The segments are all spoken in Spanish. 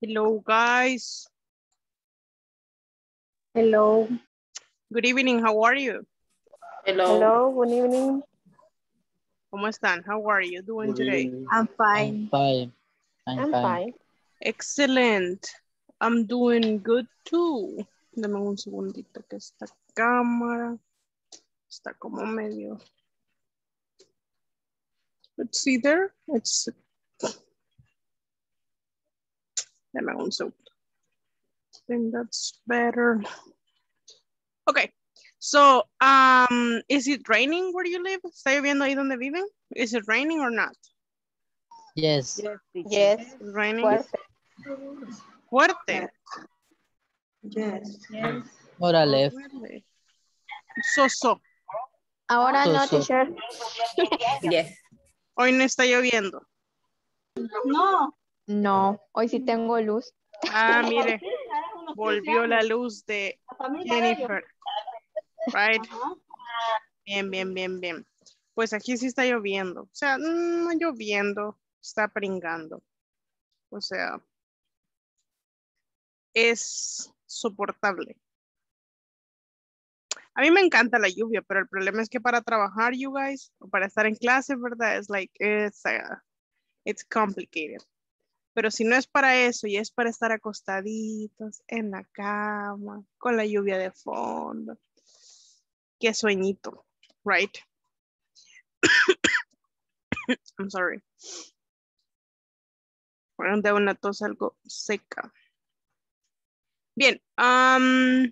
Hello, guys. Hello. Good evening. How are you? Hello. Hello, good evening. ¿Cómo están? How are you doing today? I'm fine. I'm fine. fine. I'm, I'm fine. fine. Excellent. I'm doing good too. Dame un segundito que esta cámara está como medio. Let's see there. It's. Dame un segundo. I think that's better. Okay. So, um, is it raining where you live? ¿Está lloviendo ahí donde viven? Is it raining or not? Yes. Yes. It's raining. Fuerte. Fuerte. Yes. Órale. Fuerte. So, so. Ahora So, no, so. teacher. Yes. Hoy no está lloviendo. No. No, hoy sí tengo luz. Ah, mire, volvió la luz de Jennifer. Right. Bien, bien, bien, bien. Pues aquí sí está lloviendo. O sea, no lloviendo, está pringando. O sea, es soportable. A mí me encanta la lluvia, pero el problema es que para trabajar, you guys, o para estar en clase, ¿verdad? Es like, it's, uh, it's complicated. Pero si no es para eso y es para estar acostaditos en la cama, con la lluvia de fondo, qué sueñito, right? I'm sorry. Bueno, de una tos algo seca. Bien, um,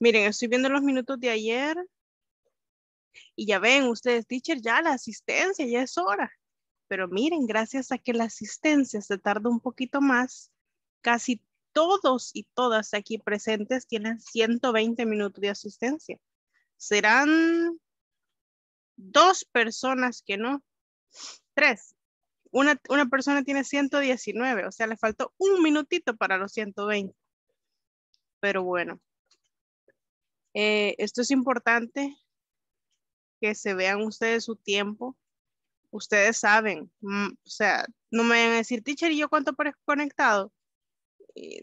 miren, estoy viendo los minutos de ayer y ya ven ustedes, teacher, ya la asistencia, ya es hora. Pero miren, gracias a que la asistencia se tarda un poquito más, casi todos y todas aquí presentes tienen 120 minutos de asistencia. Serán dos personas que no, tres. Una, una persona tiene 119, o sea, le faltó un minutito para los 120. Pero bueno, eh, esto es importante que se vean ustedes su tiempo. Ustedes saben, mm, o sea, no me vayan a decir, teacher, ¿y yo cuánto parezco conectado? Y,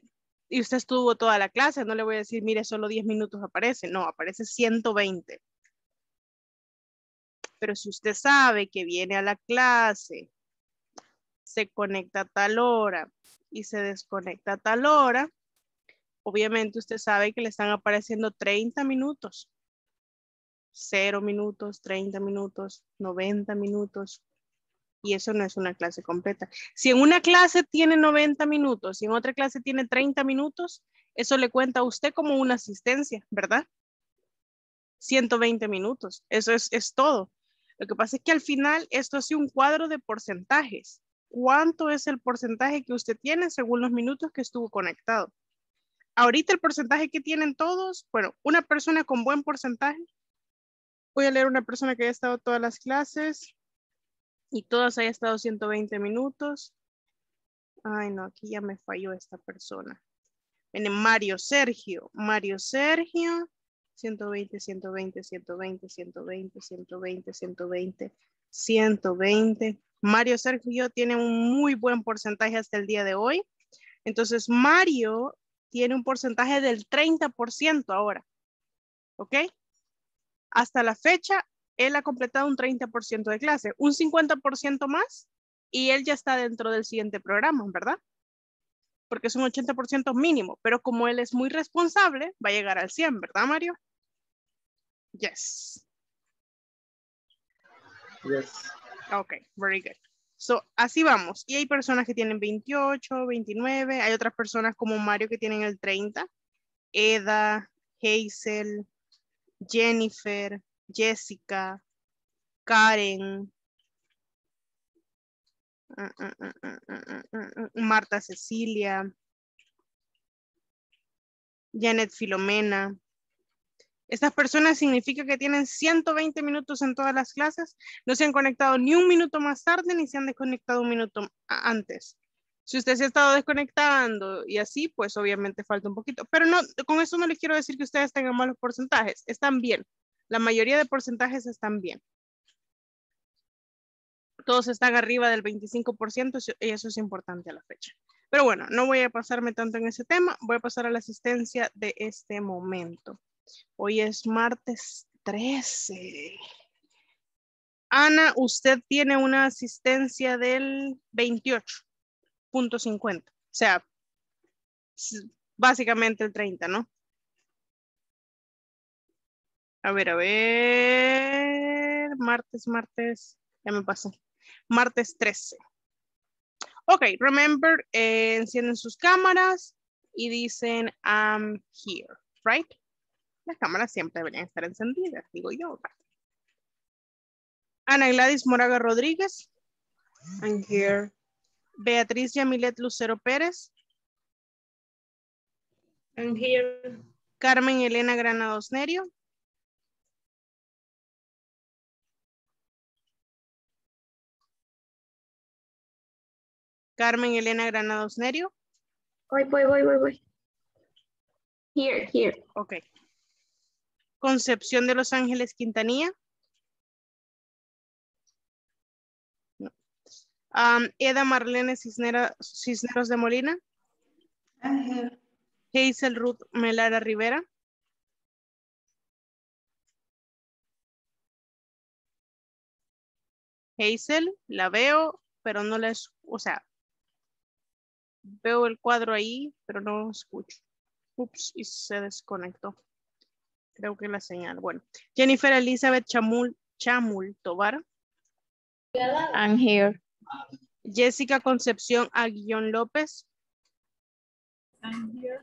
y usted estuvo toda la clase, no le voy a decir, mire, solo 10 minutos aparece. No, aparece 120. Pero si usted sabe que viene a la clase, se conecta a tal hora y se desconecta a tal hora, obviamente usted sabe que le están apareciendo 30 minutos. 0 minutos, 30 minutos, 90 minutos. Y eso no es una clase completa. Si en una clase tiene 90 minutos y en otra clase tiene 30 minutos, eso le cuenta a usted como una asistencia, ¿verdad? 120 minutos. Eso es, es todo. Lo que pasa es que al final esto hace un cuadro de porcentajes. ¿Cuánto es el porcentaje que usted tiene según los minutos que estuvo conectado? Ahorita el porcentaje que tienen todos, bueno, una persona con buen porcentaje. Voy a leer una persona que haya estado todas las clases y todas haya estado 120 minutos. Ay, no, aquí ya me falló esta persona. Viene Mario Sergio. Mario Sergio. 120, 120, 120, 120, 120, 120, 120. Mario Sergio tiene un muy buen porcentaje hasta el día de hoy. Entonces, Mario tiene un porcentaje del 30% ahora. ¿Ok? Hasta la fecha, él ha completado un 30% de clase, un 50% más y él ya está dentro del siguiente programa, ¿verdad? Porque es un 80% mínimo, pero como él es muy responsable, va a llegar al 100, ¿verdad, Mario? Yes. Yes. Ok, very good. So, así vamos. Y hay personas que tienen 28, 29. Hay otras personas como Mario que tienen el 30. Eda, Hazel, Jennifer, Jessica, Karen, mm, mm, mm, Marta Cecilia, Janet Filomena. Estas personas significa que tienen 120 minutos en todas las clases, no se han conectado ni un minuto más tarde ni se han desconectado un minuto antes. Si usted se ha estado desconectando y así, pues obviamente falta un poquito. Pero no, con eso no les quiero decir que ustedes tengan malos porcentajes. Están bien. La mayoría de porcentajes están bien. Todos están arriba del 25% eso- y eso es importante a la fecha. Pero bueno, no voy a pasarme tanto en ese tema. Voy a pasar a la asistencia de este momento. Hoy es martes 13. Ana, usted tiene una asistencia del 28.50. O sea, básicamente el 30, ¿no? A ver, a ver. Martes, martes. Ya me pasé. Martes 13. Ok, remember, eh, encienden sus cámaras y dicen I'm here, right? Las cámaras siempre deberían estar encendidas, digo yo. Ana Gladys Moraga Rodríguez. I'm here. Beatriz Yamilet Lucero Pérez. I'm here. Carmen Elena Granados Nerio. Carmen Elena Granados Nerio. Voy, voy, voy, voy, voy. Here, here. Ok. Concepción de Los Ángeles Quintanilla. Eda Marlene Cisnera- Cisneros de Molina. I'm here. Hazel Ruth Melara Rivera. Hazel, la veo, pero no la es, o sea, veo el cuadro ahí, pero no escucho. Ups, y se desconectó. Creo que la señal. Bueno, Jennifer Elizabeth Chamul, Chamul Tobar. I'm here. Jessica Concepción Aguillón López. I'm here.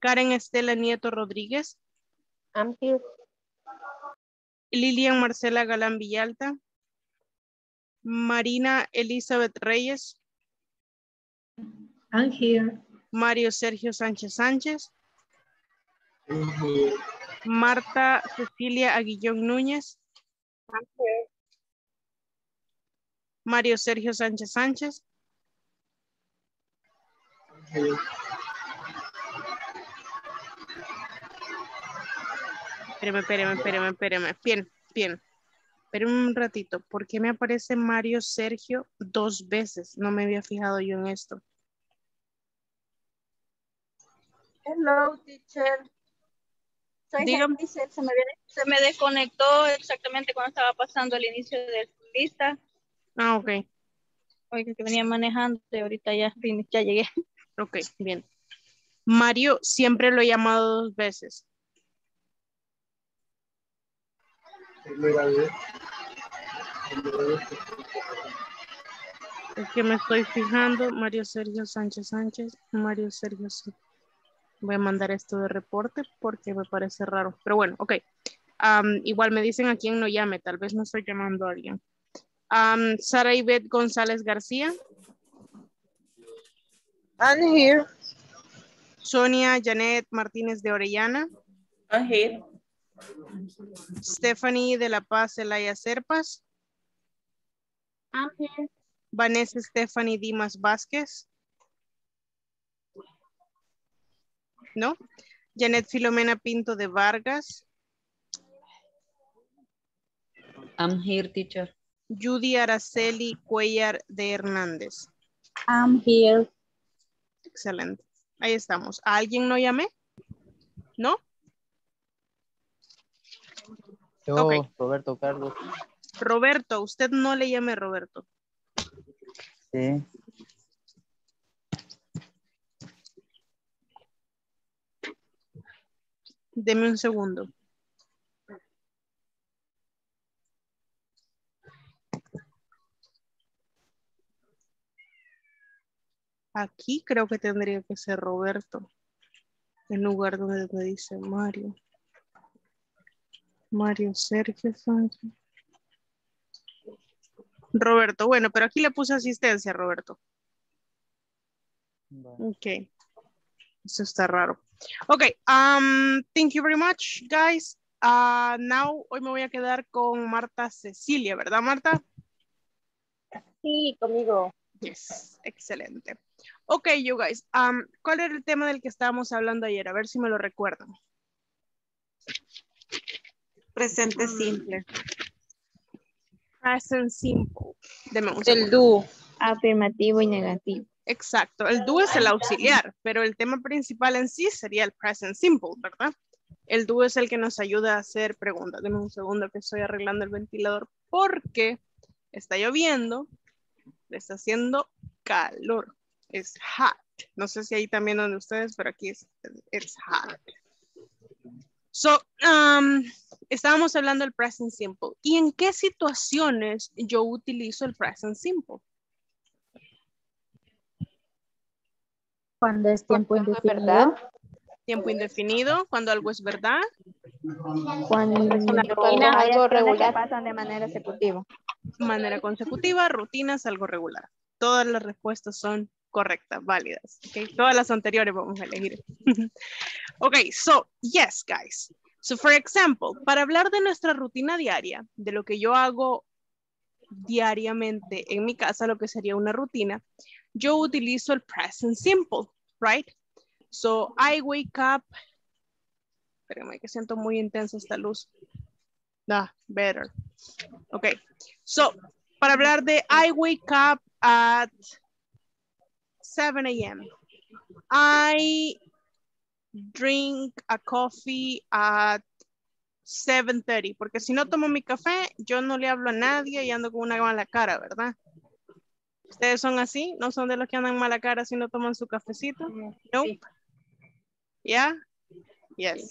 Karen Estela Nieto Rodríguez. I'm here. Lilian Marcela Galán Villalta. Marina Elizabeth Reyes. I'm here. Mario Sergio Sánchez Sánchez. Marta Cecilia Aguillón Núñez. Mario Sergio Sánchez Sánchez. Espérame, espérame, espérame, espérame. Bien, bien. Espérame un ratito. ¿Por qué me aparece Mario Sergio dos veces? No me había fijado yo en esto. Hello, teacher. Soy me, se me desconectó exactamente cuando estaba pasando el inicio de su lista. Ah, ok. Oiga, que venía manejando y ahorita ya, vine, ya llegué. Ok, bien. Mario siempre lo he llamado dos veces. Es que me estoy fijando. Mario Sergio Sánchez Sánchez. Mario Sergio. Voy a mandar esto de reporte porque me parece raro. Pero bueno, ok. Igual me dicen a quién no llame. Tal vez no estoy llamando a alguien. Am, Sara Ivette González García. I'm here. Sonia Janet Martínez de Orellana. I'm here. Stephanie de la Paz Elaya Serpas. I'm here. Vanessa Stephanie Dimas Vázquez. ¿No? Janet Filomena Pinto de Vargas. I'm here, teacher. Judy Araceli Cuellar de Hernández. I'm here. Excelente. Ahí estamos. ¿A alguien no llamé? ¿No? Yo. Roberto Carlos. Roberto, usted no le llame Roberto. Sí. Deme un segundo. Aquí creo que tendría que ser Roberto. En lugar donde me dice Mario. Mario Sergio Sánchez. Roberto, bueno, pero aquí le puse asistencia, Roberto. Bueno. Ok. Eso está raro. Ok, um, thank you very much, guys. Uh, now, hoy me voy a quedar con Marta Cecilia, ¿verdad, Marta? Sí, conmigo. Yes, excelente. Ok, you guys, um, ¿cuál era el tema del que estábamos hablando ayer? A ver si me lo recuerdan. Presente simple. Present simple. Deme un El do. Afirmativo y negativo. Exacto, el do es el auxiliar, pero el tema principal en sí sería el present simple, ¿verdad? El do es el que nos ayuda a hacer preguntas. Deme un segundo que estoy arreglando el ventilador porque está lloviendo, está haciendo calor, es hot. No sé si ahí también donde ustedes, pero aquí es it's hot. So, um, estábamos hablando del present simple. ¿Y en qué situaciones yo utilizo el present simple? Cuando es tiempo Cuando es indefinido. verdad. Tiempo indefinido, cuando algo es verdad. Cuando Cuando algo regular. pasan de manera consecutiva. manera consecutiva, rutinas, algo regular. Todas las respuestas son correctas, válidas. Okay? Todas las anteriores vamos a elegir. ok, so, yes, guys. So, for example, para hablar de nuestra rutina diaria, de lo que yo hago diariamente en mi casa, lo que sería una rutina, yo utilizo el present simple, right? So, I wake up. Espérenme que siento muy intensa esta luz. Ah, better. Ok. So, para hablar de I wake up at 7 a.m. I drink a coffee at 7.30, porque si no tomo mi café, yo no le hablo a nadie y ando con una mala cara, ¿verdad? ¿Ustedes son así? ¿No son de los que andan mala cara si no toman su cafecito? No. ¿Ya? Yes.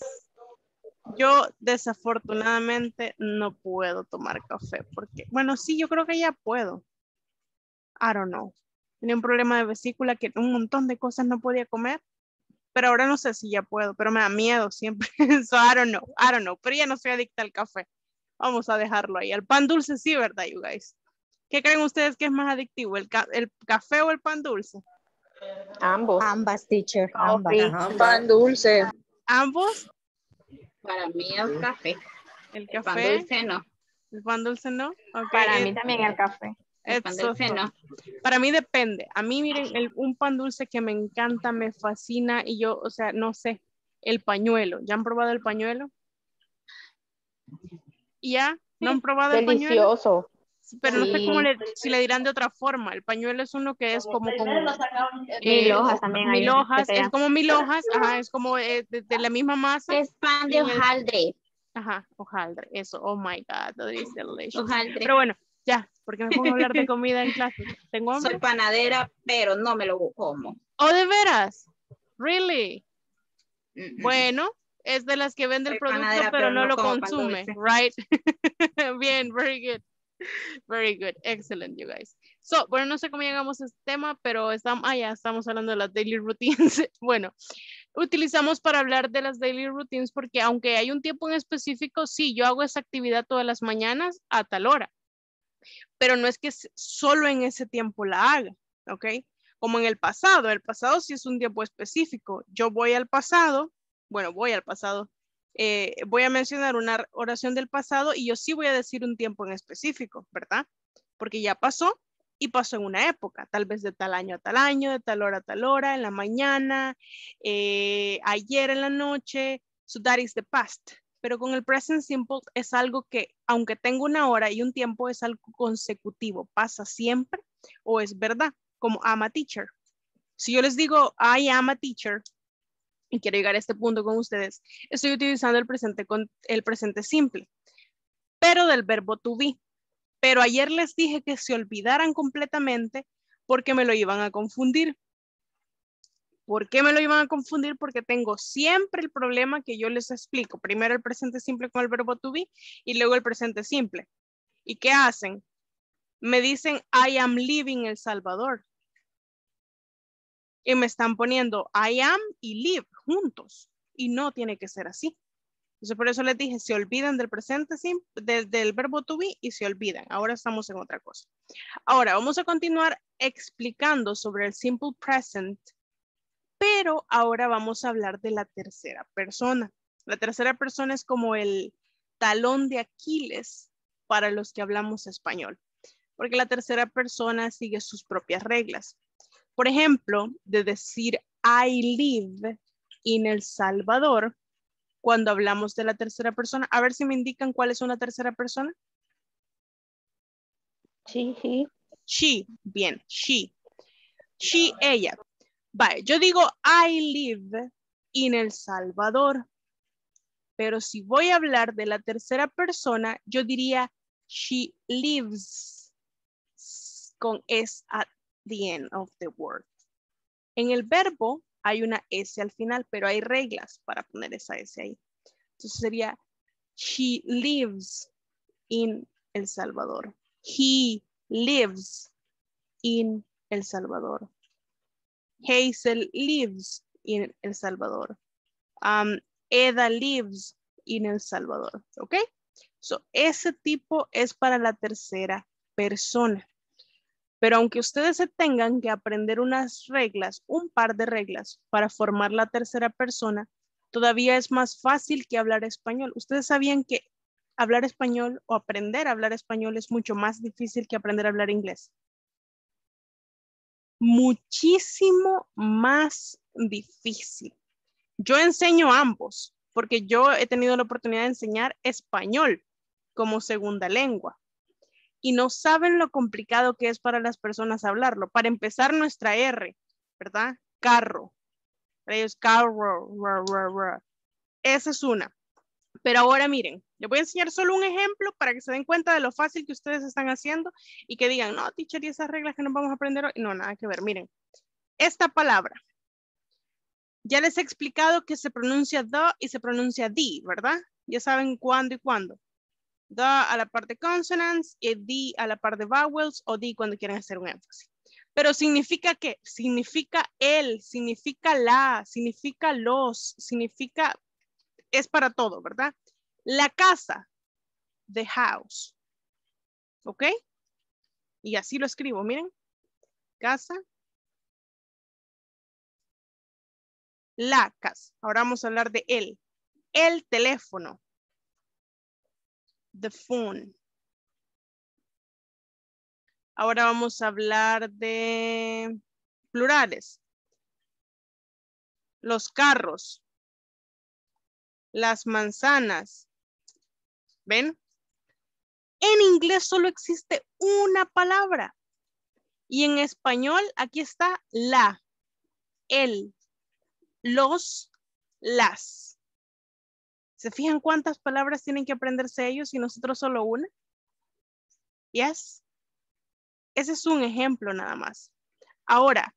Yo desafortunadamente no puedo tomar café porque, bueno, sí, yo creo que ya puedo. I don't know. Tenía un problema de vesícula que un montón de cosas no podía comer, pero ahora no sé si ya puedo, pero me da miedo siempre. so I don't know, I don't know, pero ya no soy adicta al café. Vamos a dejarlo ahí. El pan dulce sí, ¿verdad, you guys? ¿Qué creen ustedes que es más adictivo, el, ca- el café o el pan dulce? Ambos. Ambas, teacher. Ambas. Pan dulce. ¿Ambos? Para mí el café. ¿El Pan café? dulce no. ¿El pan dulce no? Para mí también el café. El pan Eso dulce es no. Para mí depende. A mí, miren, el- un pan dulce que me encanta, me fascina y yo, o sea, no sé, el pañuelo. ¿Ya han probado el pañuelo? ¿Ya? ¿No han probado el pañuelo? Delicioso. Pero no sé cómo le, si le dirán de otra forma. El pañuelo es uno que es como con... Mil eh, hojas también hay Mil hojas, es como mil hojas, ajá, es como eh, de, de la misma masa. Es pan de hojaldre. Ajá, hojaldre, eso, oh my God, that is delicious. Hojaldre. Pero bueno, ya, porque me pongo a hablar de comida en clase. ¿Tengo hambre? Soy panadera, pero no me lo como. Oh, de veras. Really? Mm, mm. Bueno, es de las que vende el producto, panadera, pero, pero no no lo consume, right? Bien, very good. Very good. Excellent, you guys. So, bueno, no sé cómo llegamos a este tema, pero estamos, ah, ya estamos hablando de las daily routines. bueno, utilizamos para hablar de las daily routines porque aunque hay un tiempo en específico, sí, yo hago esa actividad todas las mañanas a tal hora. Pero no es que solo en ese tiempo la haga, ¿ok? Como en el pasado. El pasado sí es un tiempo específico. Yo voy al pasado, bueno, voy al pasado. eh, voy a mencionar una oración del pasado y yo sí voy a decir un tiempo en específico, ¿verdad? Porque ya pasó y pasó en una época, tal vez de tal año a tal año, de tal hora a tal hora, en la mañana, eh, ayer en la noche. So that is the past. Pero con el present simple es algo que, aunque tengo una hora y un tiempo, es algo consecutivo. Pasa siempre o es verdad, como I'm a teacher. Si yo les digo I am a teacher y quiero llegar a este punto con ustedes, estoy utilizando el presente con el presente simple, pero del verbo to be. Pero ayer les dije que se olvidaran completamente porque me lo iban a confundir. ¿Por qué me lo iban a confundir? Porque tengo siempre el problema que yo les explico. Primero el presente simple con el verbo to be y luego el presente simple. ¿Y qué hacen? Me dicen I am leaving El Salvador. Y me están poniendo I am y live juntos. Y no tiene que ser así. Entonces por eso les dije, se olvidan del presente simple, del verbo to be y se olvidan. Ahora estamos en otra cosa. Ahora vamos a continuar explicando sobre el simple present, pero ahora vamos a hablar de la tercera persona. La tercera persona es como el talón de Aquiles para los que hablamos español, porque la tercera persona sigue sus propias reglas. Por ejemplo, de decir I live in El Salvador, cuando hablamos de la tercera persona, a ver si me indican cuál es una tercera persona. She, he. She, bien, she. She, ella. Vale, yo digo I live in El Salvador. Pero si voy a hablar de la tercera persona, yo diría she lives con S at the end of the word. En el verbo hay una S al final, pero hay reglas para poner esa S ahí. Entonces sería she lives in El Salvador. He lives in El Salvador. Hazel lives in El Salvador. Um, Eda lives in El Salvador. ¿Ok? So, ese tipo es para la tercera persona. Pero aunque ustedes se tengan que aprender unas reglas, un par de reglas para formar la tercera persona, todavía es más fácil que hablar español. Ustedes sabían que hablar español o aprender a hablar español es mucho más difícil que aprender a hablar inglés. Muchísimo más difícil. Yo enseño ambos porque yo he tenido la oportunidad de enseñar español como segunda lengua. Y no saben lo complicado que es para las personas hablarlo. Para empezar, nuestra R, ¿verdad? Carro. Para ellos, carro. Esa es una. Pero ahora miren, les voy a enseñar solo un ejemplo para que se den cuenta de lo fácil que ustedes están haciendo y que digan, no, teacher, y esas reglas que nos vamos a aprender hoy. No, nada que ver. Miren, esta palabra. Ya les he explicado que se pronuncia the y se pronuncia di, ¿verdad? Ya saben cuándo y cuándo. The a la parte consonants y di a la parte vowels o di cuando quieren hacer un énfasis. Pero significa que, significa él, significa la, significa los, significa, es para todo, ¿verdad? La casa, the house. ¿Ok? Y así lo escribo, miren. Casa. La casa. Ahora vamos a hablar de él. El teléfono the phone. Ahora vamos a hablar de plurales. Los carros. Las manzanas. ¿Ven? En inglés solo existe una palabra. Y en español aquí está la, el, los, las. ¿Se fijan cuántas palabras tienen que aprenderse ellos y nosotros solo una? Yes. Ese es un ejemplo nada más. Ahora,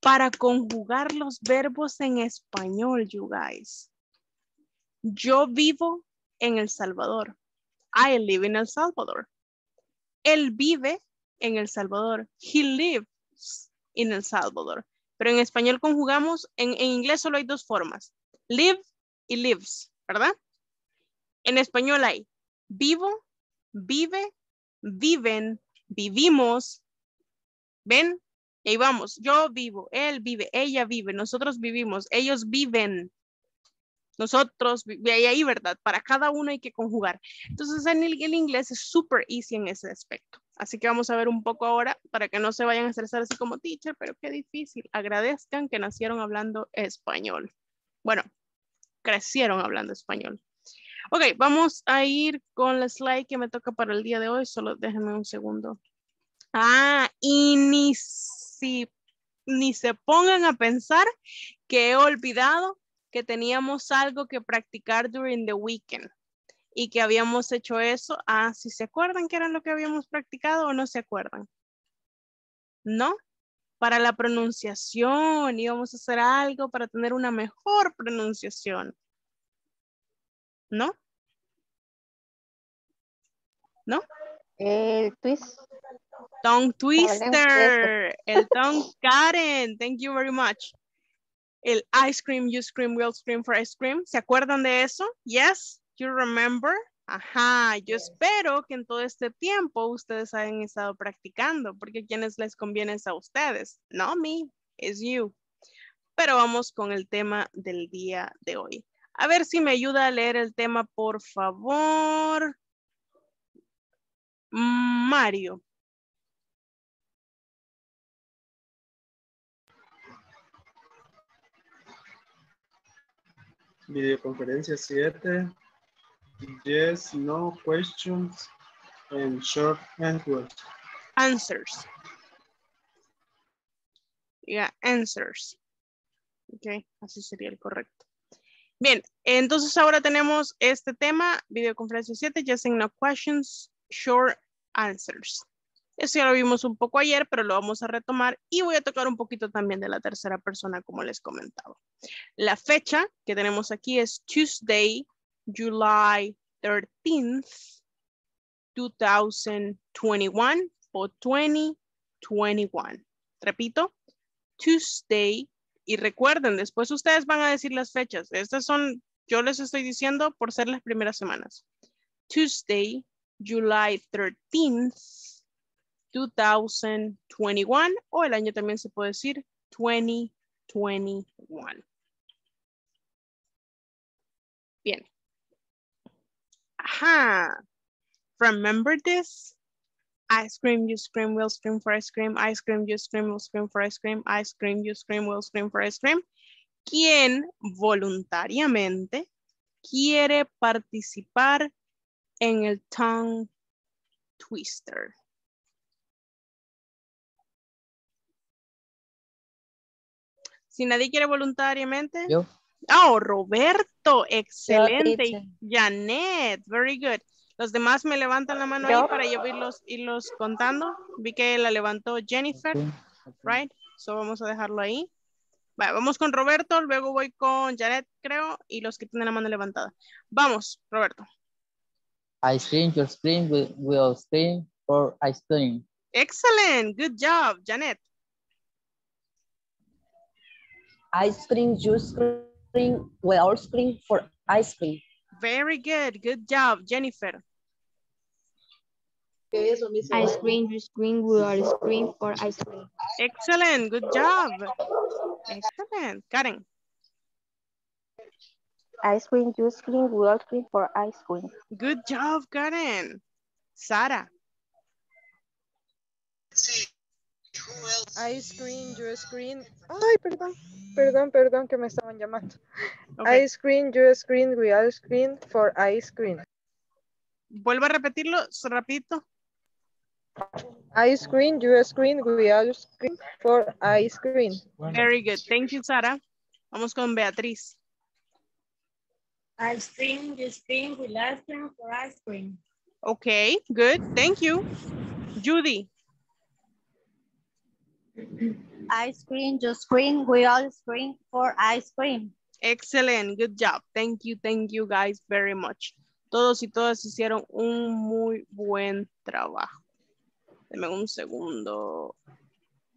para conjugar los verbos en español, you guys. Yo vivo en El Salvador. I live in El Salvador. Él vive en El Salvador. He lives in El Salvador. Pero en español conjugamos, en, en inglés solo hay dos formas. Live y lives. ¿verdad? En español hay vivo, vive, viven, vivimos. ¿Ven? Y ahí vamos. Yo vivo, él vive, ella vive, nosotros vivimos, ellos viven. Nosotros, y ahí, ¿verdad? Para cada uno hay que conjugar. Entonces, en el, inglés es súper easy en ese aspecto. Así que vamos a ver un poco ahora para que no se vayan a estresar así como teacher, pero qué difícil. Agradezcan que nacieron hablando español. Bueno, crecieron hablando español. Ok, vamos a ir con la slide que me toca para el día de hoy. Solo déjenme un segundo. Ah, y ni, si, ni se pongan a pensar que he olvidado que teníamos algo que practicar during the weekend y que habíamos hecho eso. Ah, si se acuerdan que era lo que habíamos practicado o no se acuerdan. ¿No? para la pronunciación, íbamos a hacer algo para tener una mejor pronunciación. ¿No? ¿No? El twist. Tongue twister. El tongue Karen. Thank you very much. El ice cream, you scream, we'll scream for ice cream. ¿Se acuerdan de eso? Yes, you remember. Ajá, yo espero que en todo este tiempo ustedes hayan estado practicando, porque a quienes les conviene es a ustedes, no me, es you. Pero vamos con el tema del día de hoy. A ver si me ayuda a leer el tema, por favor. Mario. Videoconferencia 7. Yes, no questions and short answers. answers. Diga answers. Ok, así sería el correcto. Bien, entonces ahora tenemos este tema, videoconferencia 7, just no questions, short answers. Eso ya lo vimos un poco ayer, pero lo vamos a retomar y voy a tocar un poquito también de la tercera persona, como les comentaba. La fecha que tenemos aquí es Tuesday, July 13th, 2021 o 2021. Repito, Tuesday. Y recuerden, después ustedes van a decir las fechas. Estas son, yo les estoy diciendo por ser las primeras semanas. Tuesday, July 13th, 2021 o el año también se puede decir 2021. Bien. Ajá. Remember this? Ice cream, you scream, will scream for ice cream. Ice cream, you scream, will scream for ice cream. Ice cream, you scream, will scream for ice cream. ¿Quién voluntariamente quiere participar en el tongue twister? Si nadie quiere voluntariamente. Yo. Oh, Roberto, excelente. Janet, very good. Los demás me levantan la mano ahí para yo irlos, irlos contando. Vi que la levantó Jennifer, right? So vamos a dejarlo ahí. Va, vamos con Roberto, luego voy con Janet, creo, y los que tienen la mano levantada. Vamos, Roberto. Ice cream, your scream will, will scream for ice cream. Excellent, good job, Janet. Ice cream, juice cream, well cream for ice cream. Very good, good job, Jennifer. Ice cream, you scream, we all scream for ice cream. Excellent, good job. Excellent, Karen. Ice cream, you scream, we all scream for ice cream. Good job, Karen. Sara. Ice cream, you screen. Ay, perdón. Perdón, perdón que me estaban llamando. Okay. Ice cream, you screen, we all screen for ice cream. Vuelvo a repetirlo rapidito. Ice cream, you screen, we all screen for ice cream. Very good. Thank you, Sara. Vamos con Beatriz. Ice cream, you scream, we ice cream for ice cream. Okay, good. Thank you. Judy. Ice cream, you scream, we all scream for ice cream. Excellent. Good job. Thank you. Thank you guys very much. Todos y todas hicieron un muy buen trabajo. Deme un segundo.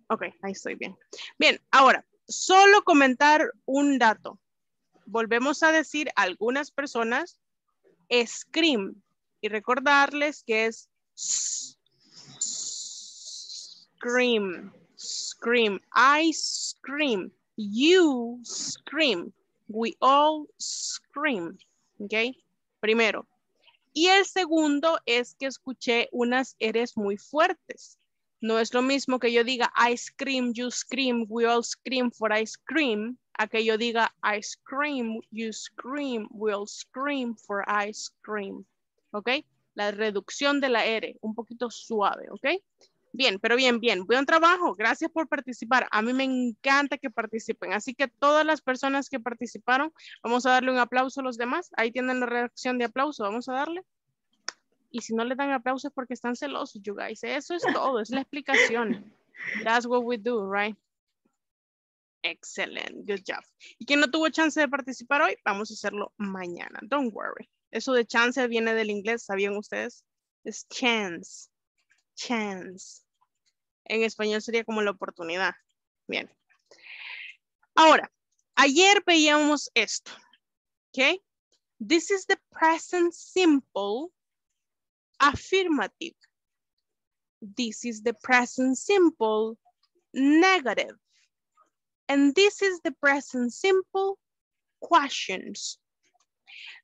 Ok, ahí estoy bien. Bien, ahora, solo comentar un dato. Volvemos a decir algunas personas scream y recordarles que es scream, scream, I scream, you scream, we all scream, ¿ok? Primero. Y el segundo es que escuché unas eres muy fuertes. No es lo mismo que yo diga I scream, you scream, we all scream for ice cream, a que yo diga I scream, you scream, we all scream for ice cream. ¿Ok? La reducción de la R, un poquito suave, ¿ok? Bien, pero bien, bien. Buen trabajo. Gracias por participar. A mí me encanta que participen. Así que todas las personas que participaron, vamos a darle un aplauso a los demás. Ahí tienen la reacción de aplauso. Vamos a darle. Y si no le dan aplausos porque están celosos, you guys. Eso es todo. Es la explicación. That's what we do, right? Excellent. Good job. Y quien no tuvo chance de participar hoy, vamos a hacerlo mañana. Don't worry. Eso de chance viene del inglés, ¿sabían ustedes? Es chance. Chance. En español sería como la oportunidad. Bien. Ahora, ayer veíamos esto. ¿Ok? This is the present simple affirmative. This is the present simple negative. And this is the present simple questions.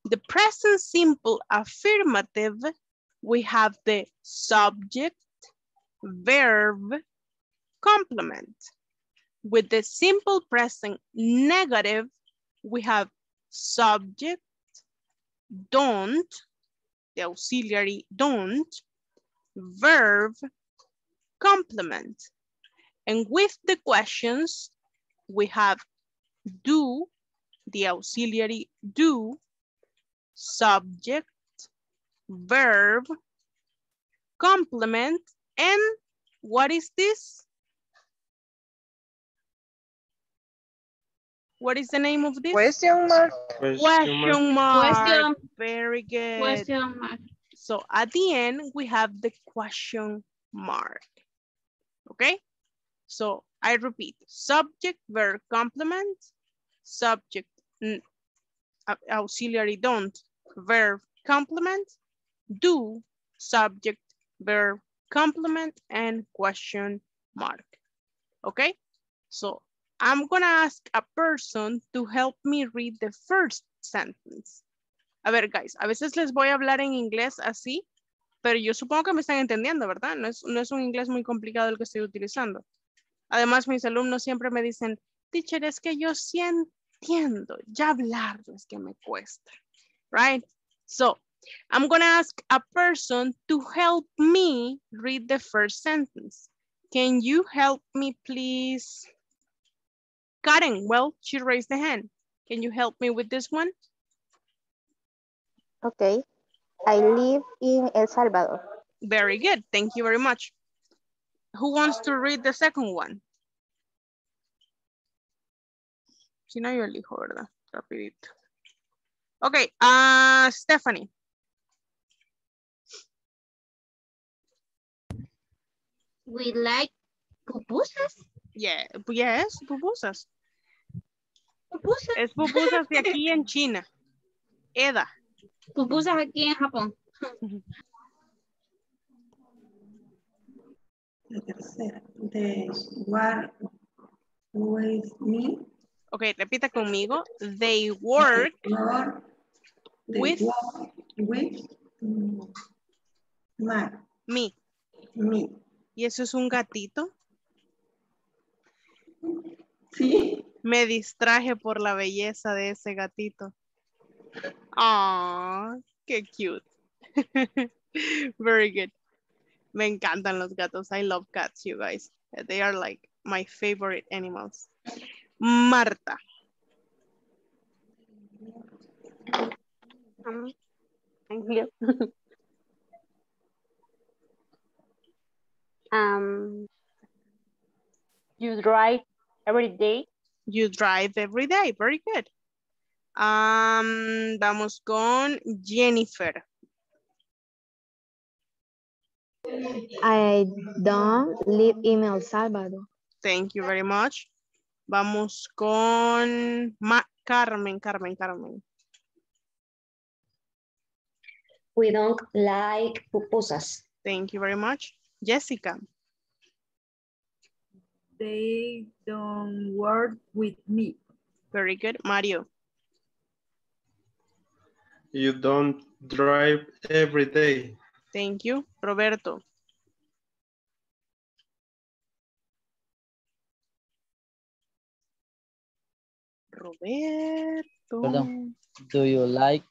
The present simple affirmative, we have the subject, verb, complement. With the simple present negative, we have subject, don't, the auxiliary don't, verb, complement. And with the questions, we have do, the auxiliary do, subject, verb, complement, and what is this? What is the name of this? Question mark. Question mark. Question. Very good. Question mark. So at the end, we have the question mark. Okay? So I repeat, subject, verb, complement, subject, auxiliary don't, verb, complement, do, subject, verb, complement, and question mark. Okay? So I'm gonna ask a person to help me read the first sentence. A ver, guys, a veces les voy a hablar en inglés así, pero yo supongo que me están entendiendo, ¿verdad? No es, no es un inglés muy complicado el que estoy utilizando. Además, mis alumnos siempre me dicen, teacher, es que yo sí entiendo, ya hablarlo es que me cuesta, right? So, I'm gonna ask a person to help me read the first sentence. Can you help me, please? Karen, well, she raised the hand. Can you help me with this one? Okay. I live in El Salvador. Very good. Thank you very much. Who wants to read the second one? Si no, yo elijo, ¿verdad? Rapidito. Okay, uh, Stephanie. We like pupusas. Yeah, yes, pupusas. Pupusas. Es pupusas de aquí en China. Eda. Pupusas aquí en Japón. La tercera. De war with me. Ok, repita conmigo. They work Work. They with work with my, me. me. ¿Y eso es un gatito? Sí. Me distraje por la belleza de ese gatito. Ah, qué cute. Very good. Me encantan los gatos. I love cats, you guys. They are like my favorite animals. Marta. Um, I'm um, you drive every day. You drive every day. Very good. Um, vamos con Jennifer. I don't live in El Salvador. Thank you very much. Vamos con Ma Carmen, Carmen, Carmen. We don't like pupusas. Thank you very much. Jessica. They don't work with me. Very good. Mario. You don't drive every day. Thank you. Roberto. Roberto. Perdón. Do you like,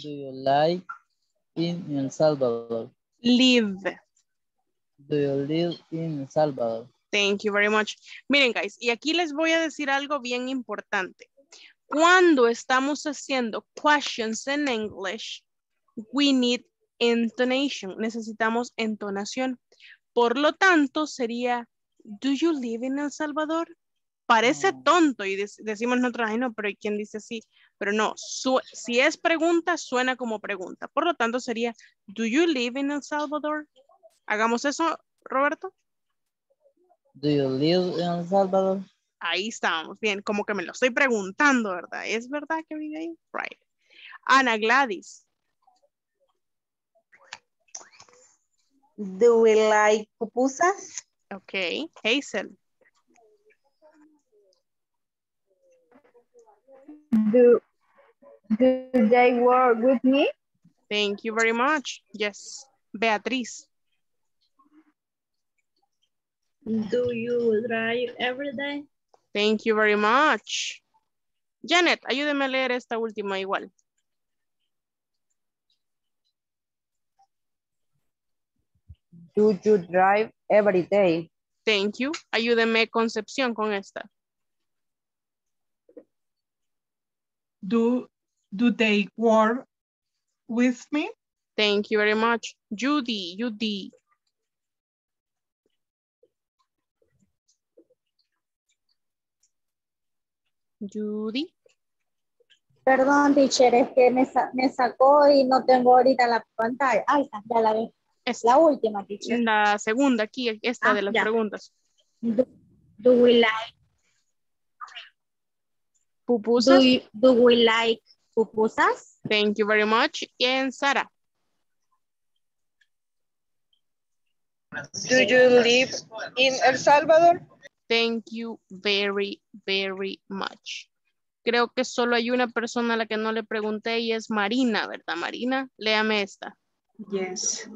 do you like in El Salvador? Live. Do you live in El Salvador? Thank you very much. Miren, guys, y aquí les voy a decir algo bien importante. Cuando estamos haciendo questions en English, we need intonation. Necesitamos entonación. Por lo tanto, sería, do you live in El Salvador? Parece tonto y dec- decimos nosotros, ay no, pero ¿y quién dice así? Pero no, si es pregunta, suena como pregunta. Por lo tanto, sería, do you live in El Salvador? Hagamos eso, Roberto. Do you live in El Salvador? Ahí estamos, bien, como que me lo estoy preguntando, ¿verdad? ¿Es verdad que vive ahí? Right. Ana Gladys. Do we like pupusas? Ok. Hazel. Do, do they work with me? Thank you very much. Yes. Beatriz. Do you drive every day? Thank you very much. Janet, ayúdeme a leer esta última igual. Do you drive every day? Thank you. Ayúdeme Concepción con esta. Do, do they work with me? Thank you very much. Judy, Judy. Judy. Perdón, teacher, es que me, sa- me sacó y no tengo ahorita la pantalla. Ahí está, ya la vi. Es la última, teacher. La segunda aquí, esta Ah, de las ya. preguntas. Do, do we like, Pupusas. do, you- do we like pupusas? Thank you very much. Y en Sara. Do you live in El Salvador? Thank you very, very much. Creo que solo hay una persona a la que no le pregunté y es Marina, ¿verdad, Marina? Léame esta. Yes.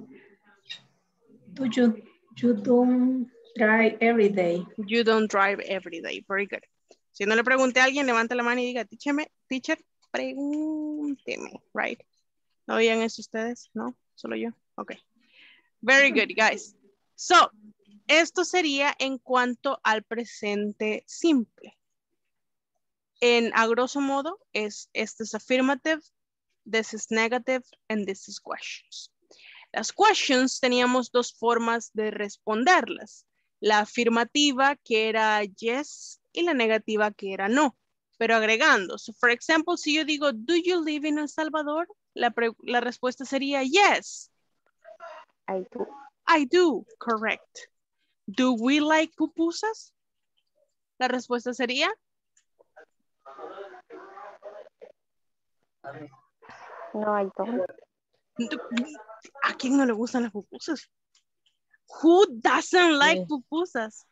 Do you, you don't drive every day? You don't drive every day. Very good. Si no le pregunté a alguien, levante la mano y diga, teacher, teacher, pregúnteme, right? ¿No oían eso ustedes? ¿No? ¿Solo yo? Ok. Very good, guys. So, esto sería en cuanto al presente simple. En a grosso modo, es este es affirmative, this is negative, and this is questions. Las questions teníamos dos formas de responderlas. La afirmativa que era yes y la negativa que era no. Pero agregando, so for example, si yo digo, do you live in El Salvador? La, la respuesta sería yes. I do. I do, correct. Do we like pupusas? La respuesta sería No, I don't. ¿A quién no le gustan las pupusas? Who doesn't like pupusas?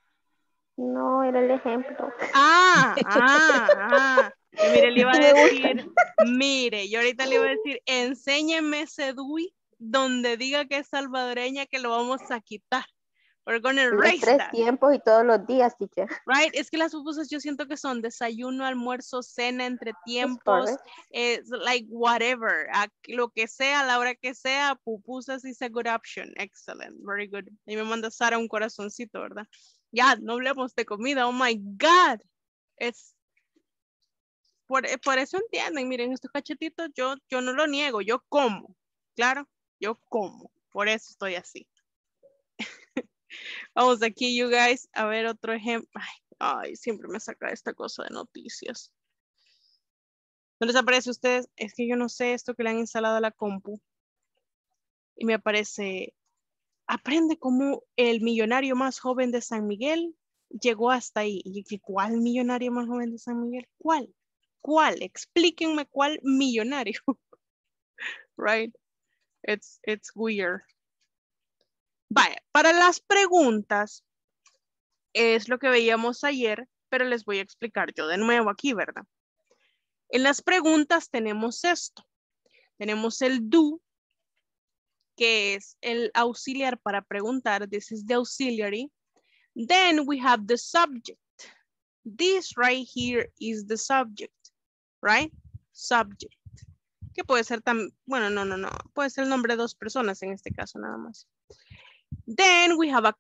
No, era el ejemplo. Ah, ah, ah. Y mire, le iba a decir, mire, yo ahorita le iba a decir, enséñeme ese DUI donde diga que es salvadoreña que lo vamos a quitar. We're gonna Los erase tres that. tiempos y todos los días, teacher. Right, es que las pupusas yo siento que son desayuno, almuerzo, cena, entre tiempos, es like whatever, a- lo que sea, a la hora que sea, pupusas is a good option. Excellent, very good. Y me manda Sara un corazoncito, ¿verdad? Ya, no hablemos de comida, oh my God. Es, por, eh, por eso entienden, miren, estos cachetitos yo, yo no lo niego, yo como, claro, yo como, por eso estoy así. Vamos aquí, you guys, a ver otro ejemplo. Ay, siempre me saca esta cosa de noticias. ¿No les aparece a ustedes? Es que yo no sé esto que le han instalado a la compu. Y me aparece, aprende cómo el millonario más joven de San Miguel llegó hasta ahí. Y ¿cuál millonario más joven de San Miguel? ¿Cuál? ¿Cuál? Explíquenme cuál millonario. right? It's, it's weird. Vaya, para las preguntas es lo que veíamos ayer, pero les voy a explicar yo de nuevo aquí, ¿verdad? En las preguntas tenemos esto. Tenemos el do, que es el auxiliar para preguntar. This is the auxiliary. Then we have the subject. This right here is the subject, right? Subject. Que puede ser tan, bueno, no, no, no. Puede ser el nombre de dos personas en este caso nada más. Then we have a,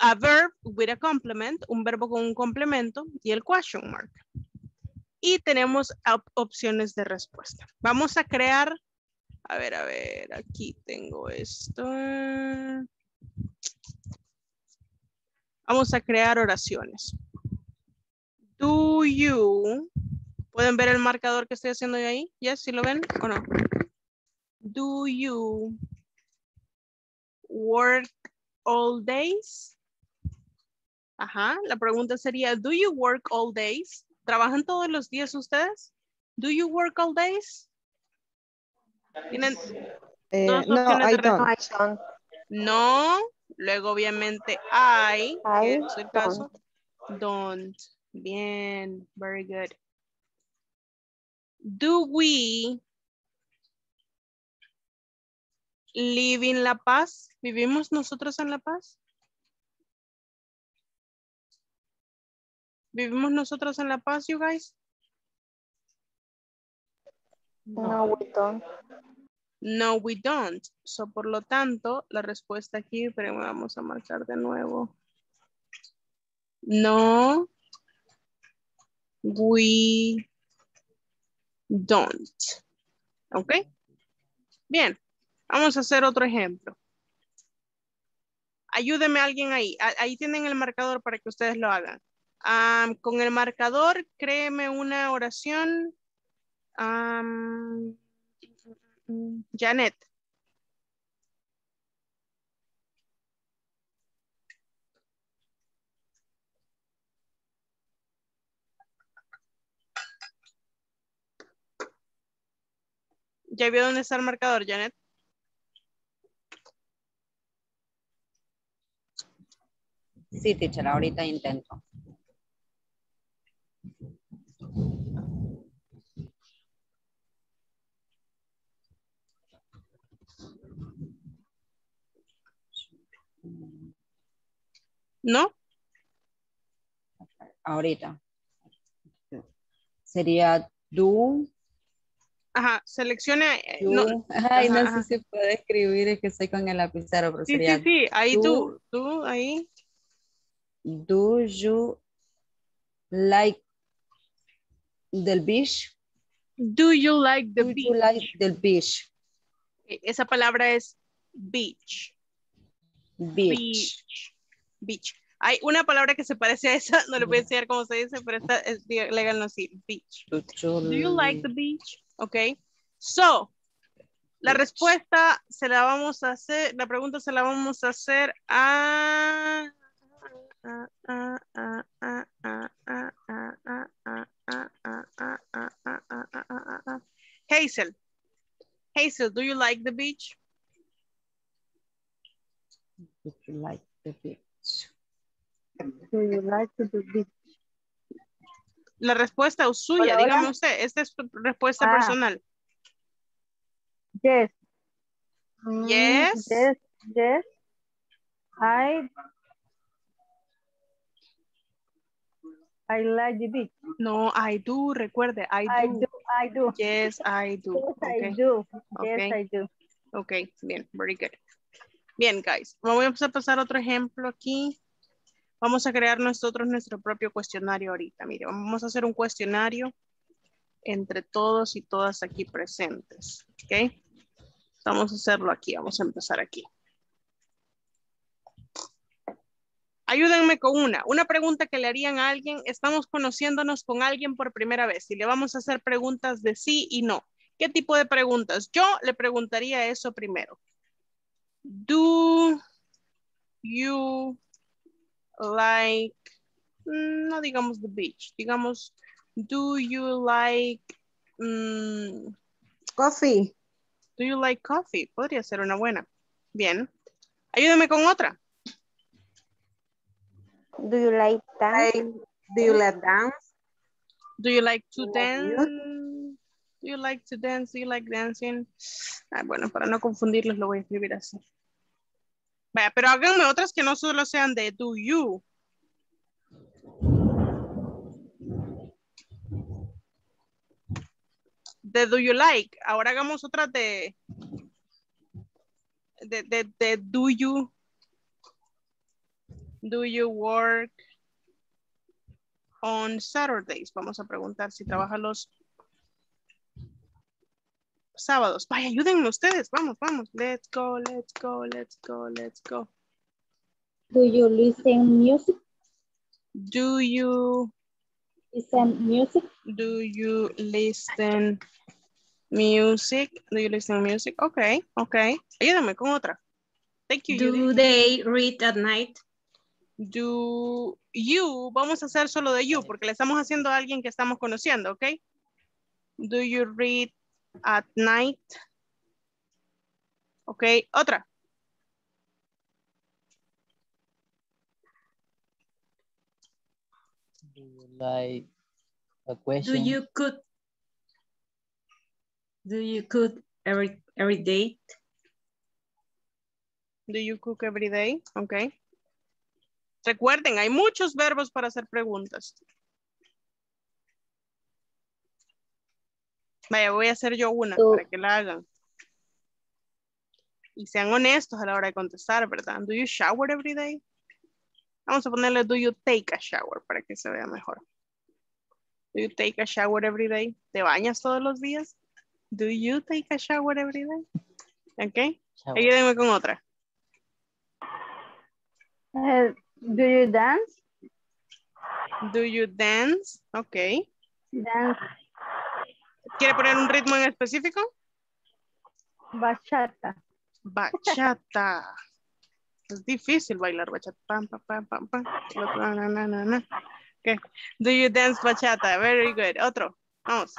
a verb with a complement, un verbo con un complemento y el question mark. Y tenemos op- opciones de respuesta. Vamos a crear, a ver, a ver, aquí tengo esto. Vamos a crear oraciones. Do you, ¿pueden ver el marcador que estoy haciendo ahí? ¿Yes? ¿Sí lo ven o no? Do you work all days? Ajá, la pregunta sería, do you work all days? ¿Trabajan todos los días ustedes? Do you work all days? ¿Tienen Eh, dos no, I don't. No, luego obviamente I, que I es el caso, don't. Bien, very good. Do we live in La Paz? ¿Vivimos nosotros en La Paz? ¿Vivimos nosotros en La Paz, you guys? No, we don't. No, we don't. So, por lo tanto, la respuesta aquí, pero vamos a marcar de nuevo. No, we don't. ¿Ok? Bien, vamos a hacer otro ejemplo. Ayúdeme alguien ahí. Ahí tienen el marcador para que ustedes lo hagan. Con el marcador, créeme una oración. Mm, Janet. ¿Ya vio dónde está el marcador, Janet? Sí, teacher, ahorita intento. ¿No? Ahorita. Sería do, Ajá, seleccione. eh, do. no, Ay, ajá, no ajá. sé si puedo escribir, es que estoy con el lapicero, pero Sí, sería sí, sí, ahí do, tú, tú, ahí. Do you like the beach? Do you like the Do beach? you like the beach? Esa palabra es beach. Beach. Beach. Beach. Hay una palabra que se parece a esa, no le voy a enseñar cómo se dice, pero esta es legal así, beach. Do you Do you like the beach? Ok. So, la respuesta se la vamos a hacer, la pregunta se la vamos a hacer a... Hazel. Hazel, do you like the beach? Do you like the beach? Do you like do beach? La respuesta es suya, Hola, dígame hola. usted, esta es su respuesta Ah. personal. Yes. Yes. Yes. Yes. I. I like the beach. No, I do, recuerde, I do. I do. I do. Yes, I do. Yes, I Okay. do. Yes, Okay. I do. Ok, bien, very good. Bien, guys, vamos a pasar otro ejemplo aquí. Vamos a crear nosotros nuestro propio cuestionario ahorita. Mire, vamos a hacer un cuestionario entre todos y todas aquí presentes. ¿Ok? Vamos a hacerlo aquí, vamos a empezar aquí. Ayúdenme con una, una pregunta que le harían a alguien. Estamos conociéndonos con alguien por primera vez y le vamos a hacer preguntas de sí y no. ¿Qué tipo de preguntas? Yo le preguntaría eso primero. Do you like, mm, no digamos the beach, digamos, do you like mm, Coffee. Do you like coffee? Podría ser una buena. Bien. Ayúdame con otra. Do you like dance? Do you like dance? Do you like to dance? Do you like to dance? Do you like dancing? Ah, bueno, para no confundirlos lo voy a escribir así. Vaya, pero háganme otras que no solo sean de do you. De do you like. Ahora hagamos otras de de, de, de do you do you work on Saturdays? Vamos a preguntar si trabaja los sábados. Vaya, ayúdenme ustedes. Vamos, vamos. Let's go, let's go, let's go, let's go. Do you listen music? Do you Listen music? do you listen music? Do you listen music? Okay, okay. Ayúdame con otra. Thank you. Do Judy. they read at night? Do you, vamos a hacer solo de you porque le estamos haciendo a alguien que estamos conociendo, ¿ok? Do you read at night? Ok, otra. Do you like a Do question? you cook? Do you cook every every day? Do you cook every day? Ok. Recuerden, hay muchos verbos para hacer preguntas. Vaya, voy a hacer yo una Do- para que la hagan. Y sean honestos a la hora de contestar, ¿verdad? Do you shower every day? Vamos a ponerle do you take a shower para que se vea mejor. Do you take a shower every day? ¿Te bañas todos los días? Do you take a shower every day? Ok. Shower. Ayúdenme con otra. Uh, do you dance? Do you dance? Ok. Dance ¿Quiere poner un ritmo en específico? bachata. Bachata. Es difícil bailar bachata. Pam, pam, pam, pam, pam. Na, na, na, na. Okay. Do you dance bachata? Very good. Otro. Vamos.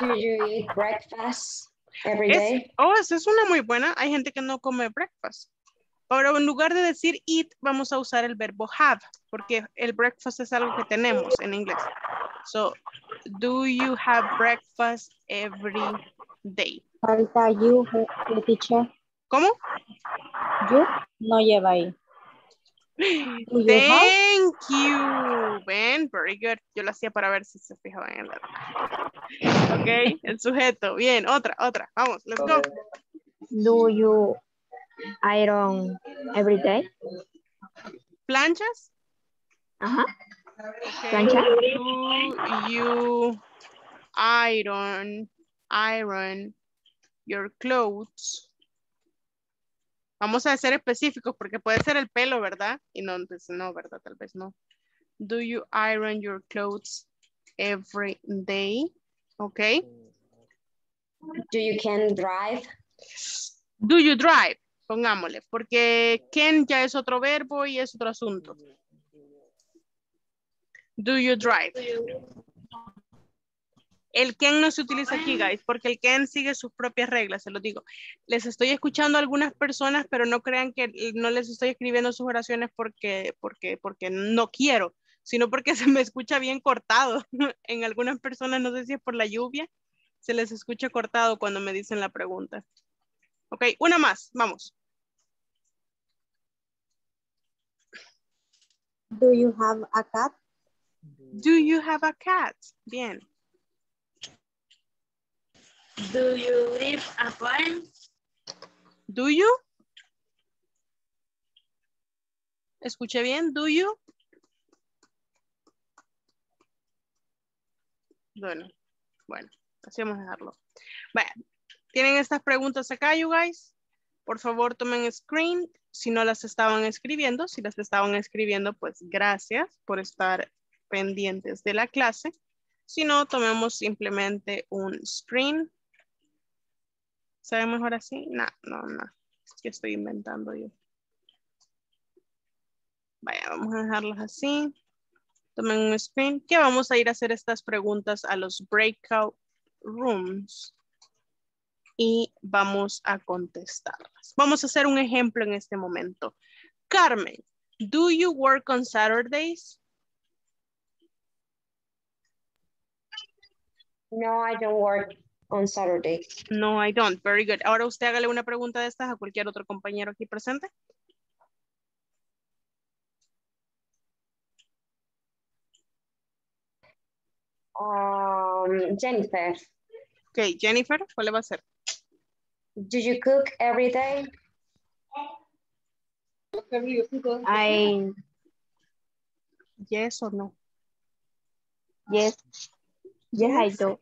Do you eat breakfast every Es- day? oh, esa es una muy buena. Hay gente que no come breakfast. Pero en lugar de decir eat, vamos a usar el verbo have, porque el breakfast es algo que tenemos en inglés. So, do you have breakfast every day? Falta you, eh, teacher. ¿Cómo? You no lleva ahí. Thank you. Ven, very good. Yo lo hacía para ver si se fijaban en la. Ok, el sujeto. Bien, otra, otra. Vamos, let's go. Do you iron every day? ¿Planchas? Ajá. Okay. Plancha. Do you iron, iron your clothes? Vamos a ser específicos porque puede ser el pelo, ¿verdad? Y no, pues no, ¿verdad? Tal vez no. Do you iron your clothes every day? Okay. Do you can drive? Do you drive? Pongámosle, porque can ya es otro verbo y es otro asunto. Do you drive? El can no se utiliza aquí, guys, porque el can sigue sus propias reglas, se lo digo. Les estoy escuchando a algunas personas, pero no crean que no les estoy escribiendo sus oraciones porque, porque, porque no quiero, sino porque se me escucha bien cortado. En algunas personas, no sé si es por la lluvia, se les escucha cortado cuando me dicen la pregunta. Ok, una más, vamos. Do you have a cat? Do you have a cat? Bien. Do you live a farm? Do you? Escuché bien, do you? Bueno, bueno, así vamos a dejarlo. Bueno, ¿tienen estas preguntas acá, you guys? Por favor, tomen screen. Si no las estaban escribiendo, si las estaban escribiendo, pues gracias por estar pendientes de la clase. Si no, tomemos simplemente un screen. ¿Sabe mejor así? No, no, no. Es que estoy inventando yo. Vaya, vamos a dejarlas así. Tomen un screen. Que vamos a ir a hacer estas preguntas a los breakout rooms. Y vamos a contestarlas. Vamos a hacer un ejemplo en este momento. Carmen, do you work on Saturdays? No, I don't work on Saturday. No, I don't. Very good. Ahora usted hágale una pregunta de estas a cualquier otro compañero aquí presente. Um, Jennifer, Ok, Jennifer, ¿cuál le va a hacer? Do you cook every day? I Yes or no? yes. Yes, I do.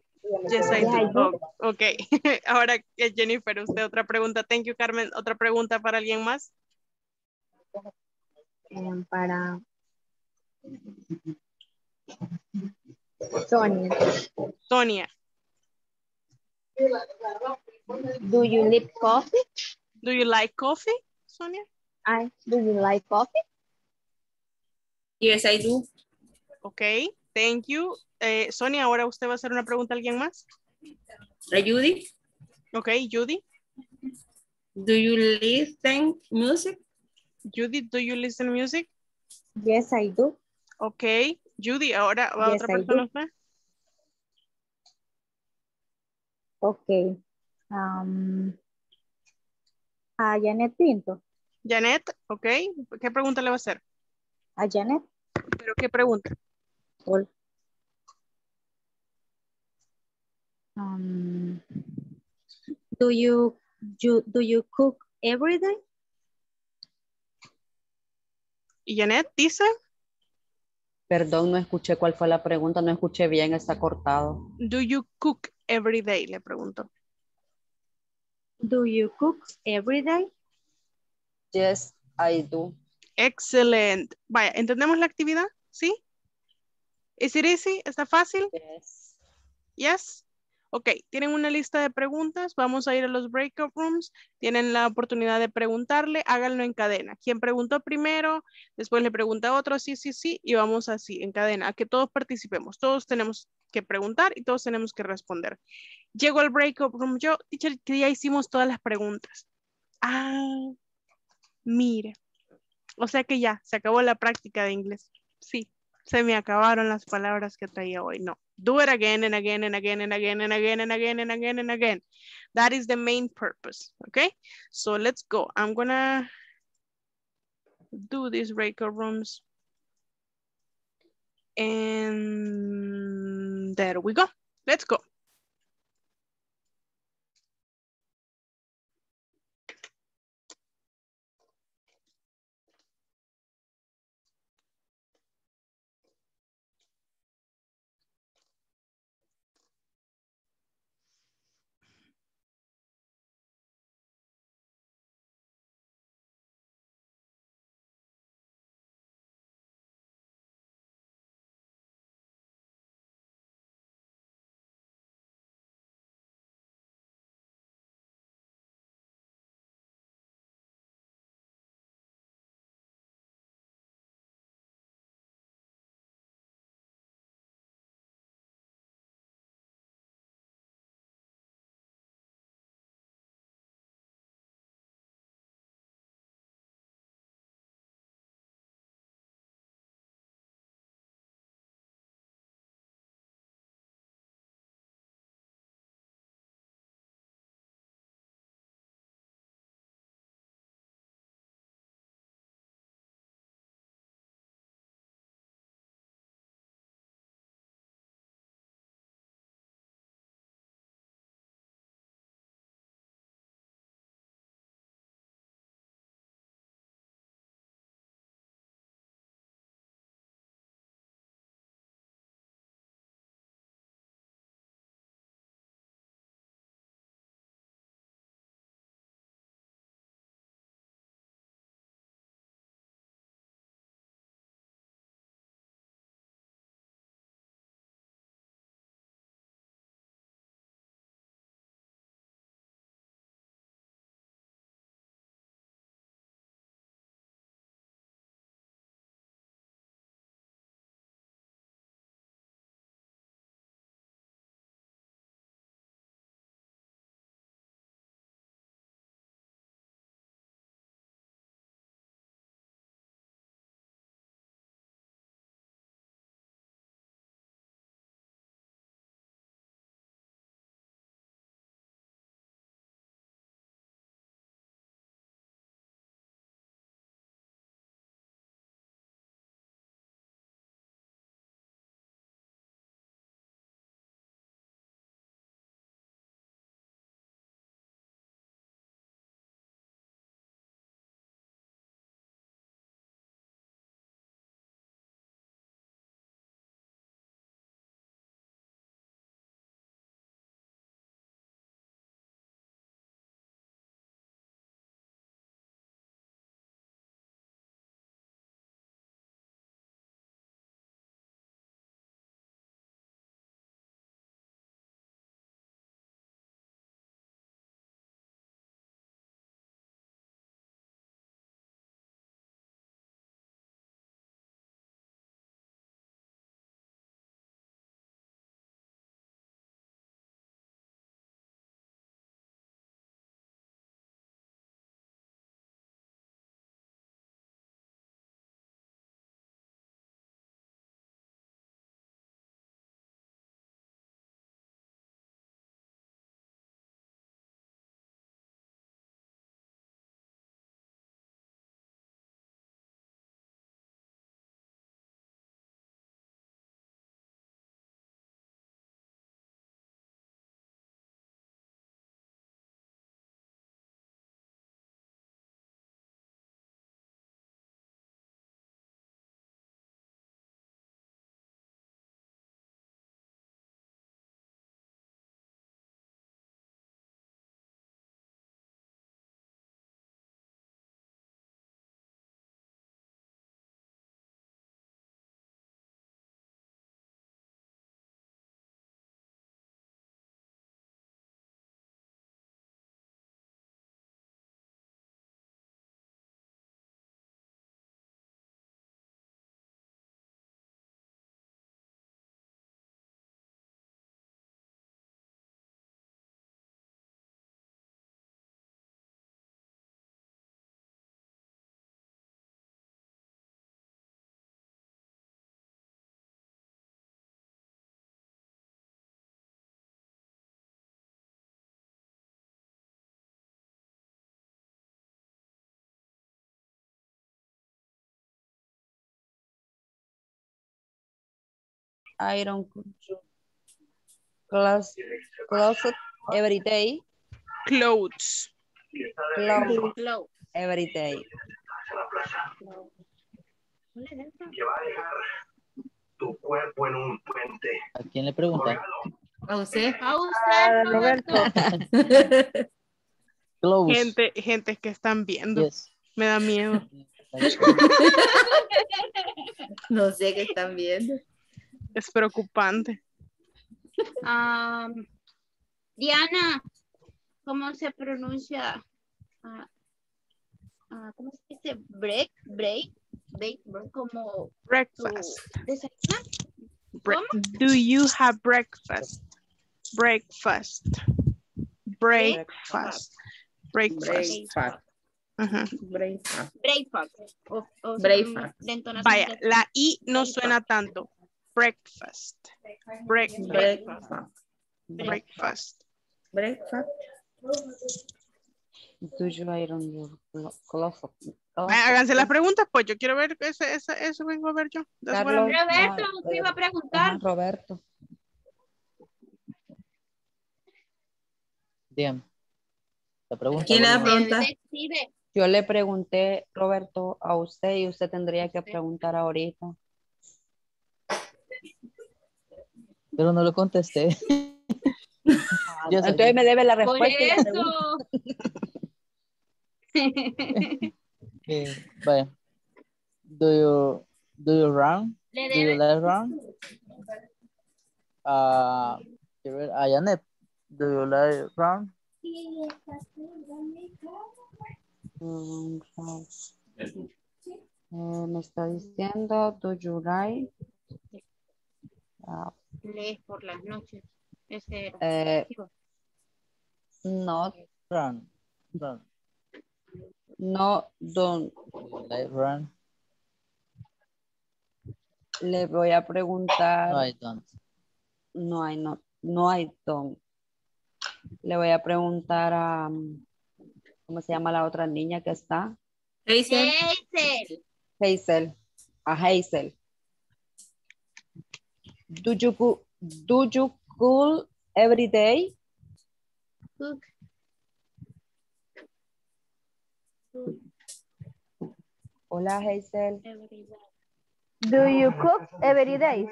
Yes, I do. Oh, ok. Ahora, Jennifer, usted otra pregunta. Thank you, Carmen. ¿Otra pregunta para alguien más? Em, para Sonia. Sonia, Do you like coffee? do you like coffee, Sonia? I do you like coffee? Yes, I do. Ok, thank you. Eh, Sonia, ahora usted va a hacer una pregunta a alguien más. La Judy, Ok, Judy. do you listen music? Judy, do you listen music? Yes, I do. Ok, Judy, ahora va Yes, otra I persona. do. Um, a Janet Pinto. Janet, ok. ¿Qué pregunta le va a hacer? A Janet. ¿Pero qué pregunta? Hola. Um, do you You, do you cook every day? Y Janet dice, Perdón, no escuché cuál fue la pregunta, no escuché bien, está cortado. do you cook every day? Le pregunto. Do you cook every day? Yes, I do. Excelente. Vaya, ¿entendemos la actividad? ¿Sí? ¿Is it easy? ¿Está fácil? Yes. Yes. Ok, tienen una lista de preguntas. Vamos a ir a los breakout rooms. Tienen la oportunidad de preguntarle. Háganlo en cadena. Quien preguntó primero, después le pregunta a otro, sí, sí, sí, y vamos así, en cadena, a que todos participemos. Todos tenemos que preguntar y todos tenemos que responder. Llego al breakout room yo, teacher, que ya hicimos todas las preguntas. Ah, mire. O sea que ya, se acabó la práctica de inglés. Sí, se me acabaron las palabras que traía hoy. No. Do it again and again and again and again and again and again and again and again. That is the main purpose. Okay. So let's go. I'm gonna do these breakout rooms. And there we go. Let's go. Iron clothes, closet every day? Clothes. Clothes every day. Tu cuerpo en un puente. ¿A quién le pregunta? A usted. A Ah, usted, Roberto. Roberto. Close. Gente, gente que están viendo. Yes. Me da miedo. No sé qué están viendo. Es preocupante. Am, Diana, ¿cómo se pronuncia? Ah, ah, ¿Cómo se dice? Break, break, break, break, como Breakfast. Bre- Do you have breakfast? Breakfast. Breakfast. Breakfast. Breakfast. Ujú. Breakfast. Breakfast. O, o se Breakfast. entonación Vaya, la I no suena tanto. Breakfast. Break- Breakfast. breakfast. Breakfast. Do you iron your clo- closet? Vaya, Háganse las preguntas, pues yo quiero ver ese, ese, eso vengo a ver yo. Carlos. Roberto, Ah, usted iba a preguntar. Roberto. Dígame. La pregunta. ¿Quién la pregunta? Yo le pregunté, Roberto, a usted y usted tendría que preguntar ahorita. Pero no lo contesté. Yo sé. Entonces me debe la Por respuesta. la eso. Eh, vaya. Do you, do you run? Le Do you like run? Ah, ver, a Janet. Do you like run? Mm. Eh, me está diciendo, do you like? Ah, Lees por las noches. Ese era. eh, Digo, no, Run. Run. no, don't. Run? Le voy a preguntar. No, I don't. No hay, no, no hay don. Le voy a preguntar a, mm, ¿cómo se llama la otra niña que está? Hazel. Hazel. Hazel. A Hazel. Do you, coo- do you cool every day? Cook. Hola Hazel. every day. Do you cook every day?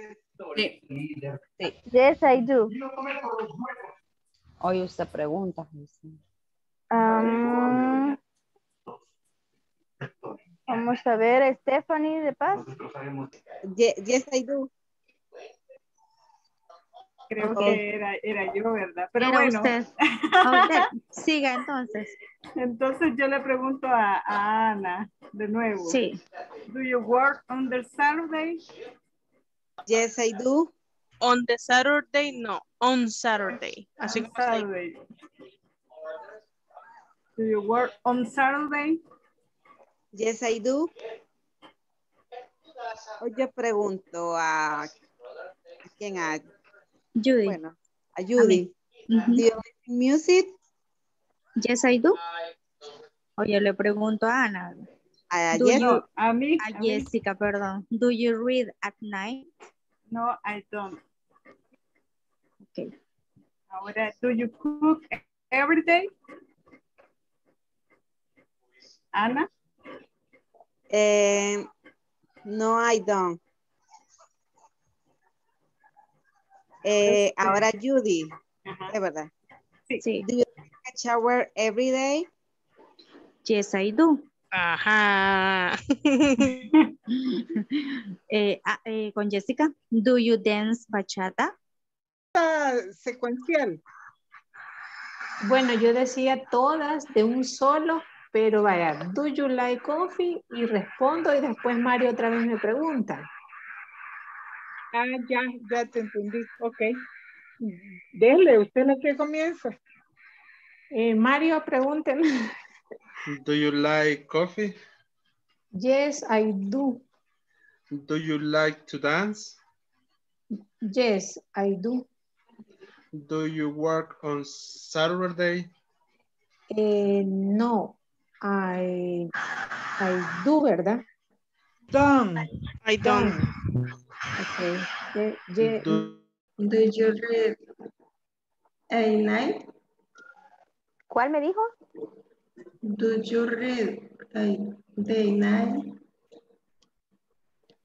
Sí. Sí. Yes, I do. Hoy usted pregunta. Hazel. Um, vamos a ver, Stephanie de Paz. Ye- Yes, I do. Creo que era, era yo, ¿verdad? Pero Era bueno, usted. A usted. Siga entonces. entonces yo le pregunto a, a Ana de nuevo. Sí. Do you work on the Saturday? Yes, I do. On the Saturday, no. On Saturday. Así On como. Saturday. Do you work on Saturday? Yes, I do. Hoy yo pregunto a, ¿a quién? A, Judy. bueno, a Judy. Ujú. Do you like music? Yes, I do. O yo le pregunto a Ana. A Do Yes, you- A mí, a a mí. Jessica, perdón. Do you read at night? No, I don't. Okay. Ahora, do you cook every day? Ana, eh, no, I don't. Eh, ahora Judy, Ajá. es verdad. Sí. Do you take a shower every day? Yes, I do. Ajá. Eh, ah, eh, con Jessica. Do you dance bachata? secuencial. Bueno, yo decía todas de un solo, pero vaya, do you like coffee? Y respondo y después Mario otra vez me pregunta. Ah, ya, ya te entendí. Ok. Dele, usted es la que comienza. Eh, Mario, pregúnteme. Do you like coffee? Yes, I do. Do you like to dance? Yes, I do. Do you work on Saturday? Eh, no, I, I do, ¿verdad? Done. I don't. Okay. Ye- Do, Do you read at night? ¿Cuál me dijo? Do you read at day night?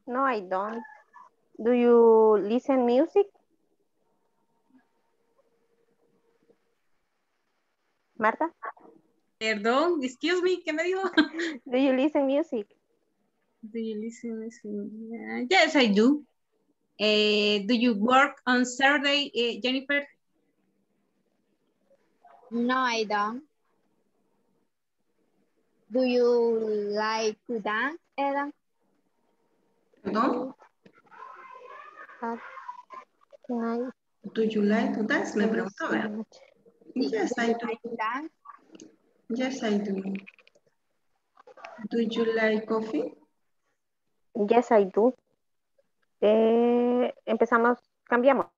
No, I don't. Do you listen music? Marta, Perdón, excuse me, ¿qué me dijo? do you listen music? Do you listen, listen? Yeah, Yes, I do. Eh, do you work on Saturday, eh, Jennifer? No, I don't. Do you like to dance. At night. Do you like to dance? Me preguntaba. Yes, I do. Like to dance? Yes, I do. Do you like coffee? Yes, I do. Empezamos, cambiamos.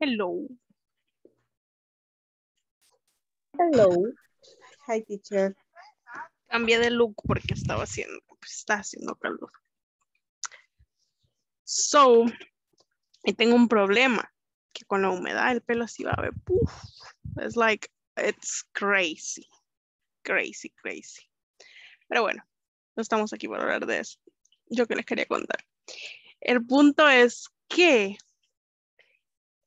Hello. Hello. Hi, teacher. Cambié de look porque estaba haciendo, pues, está haciendo calor. So, y tengo un problema, que con la humedad el pelo así va a ver, puf, it's like, it's crazy, crazy, crazy. Pero bueno, no estamos aquí para hablar de eso. Yo que les quería contar. El punto es que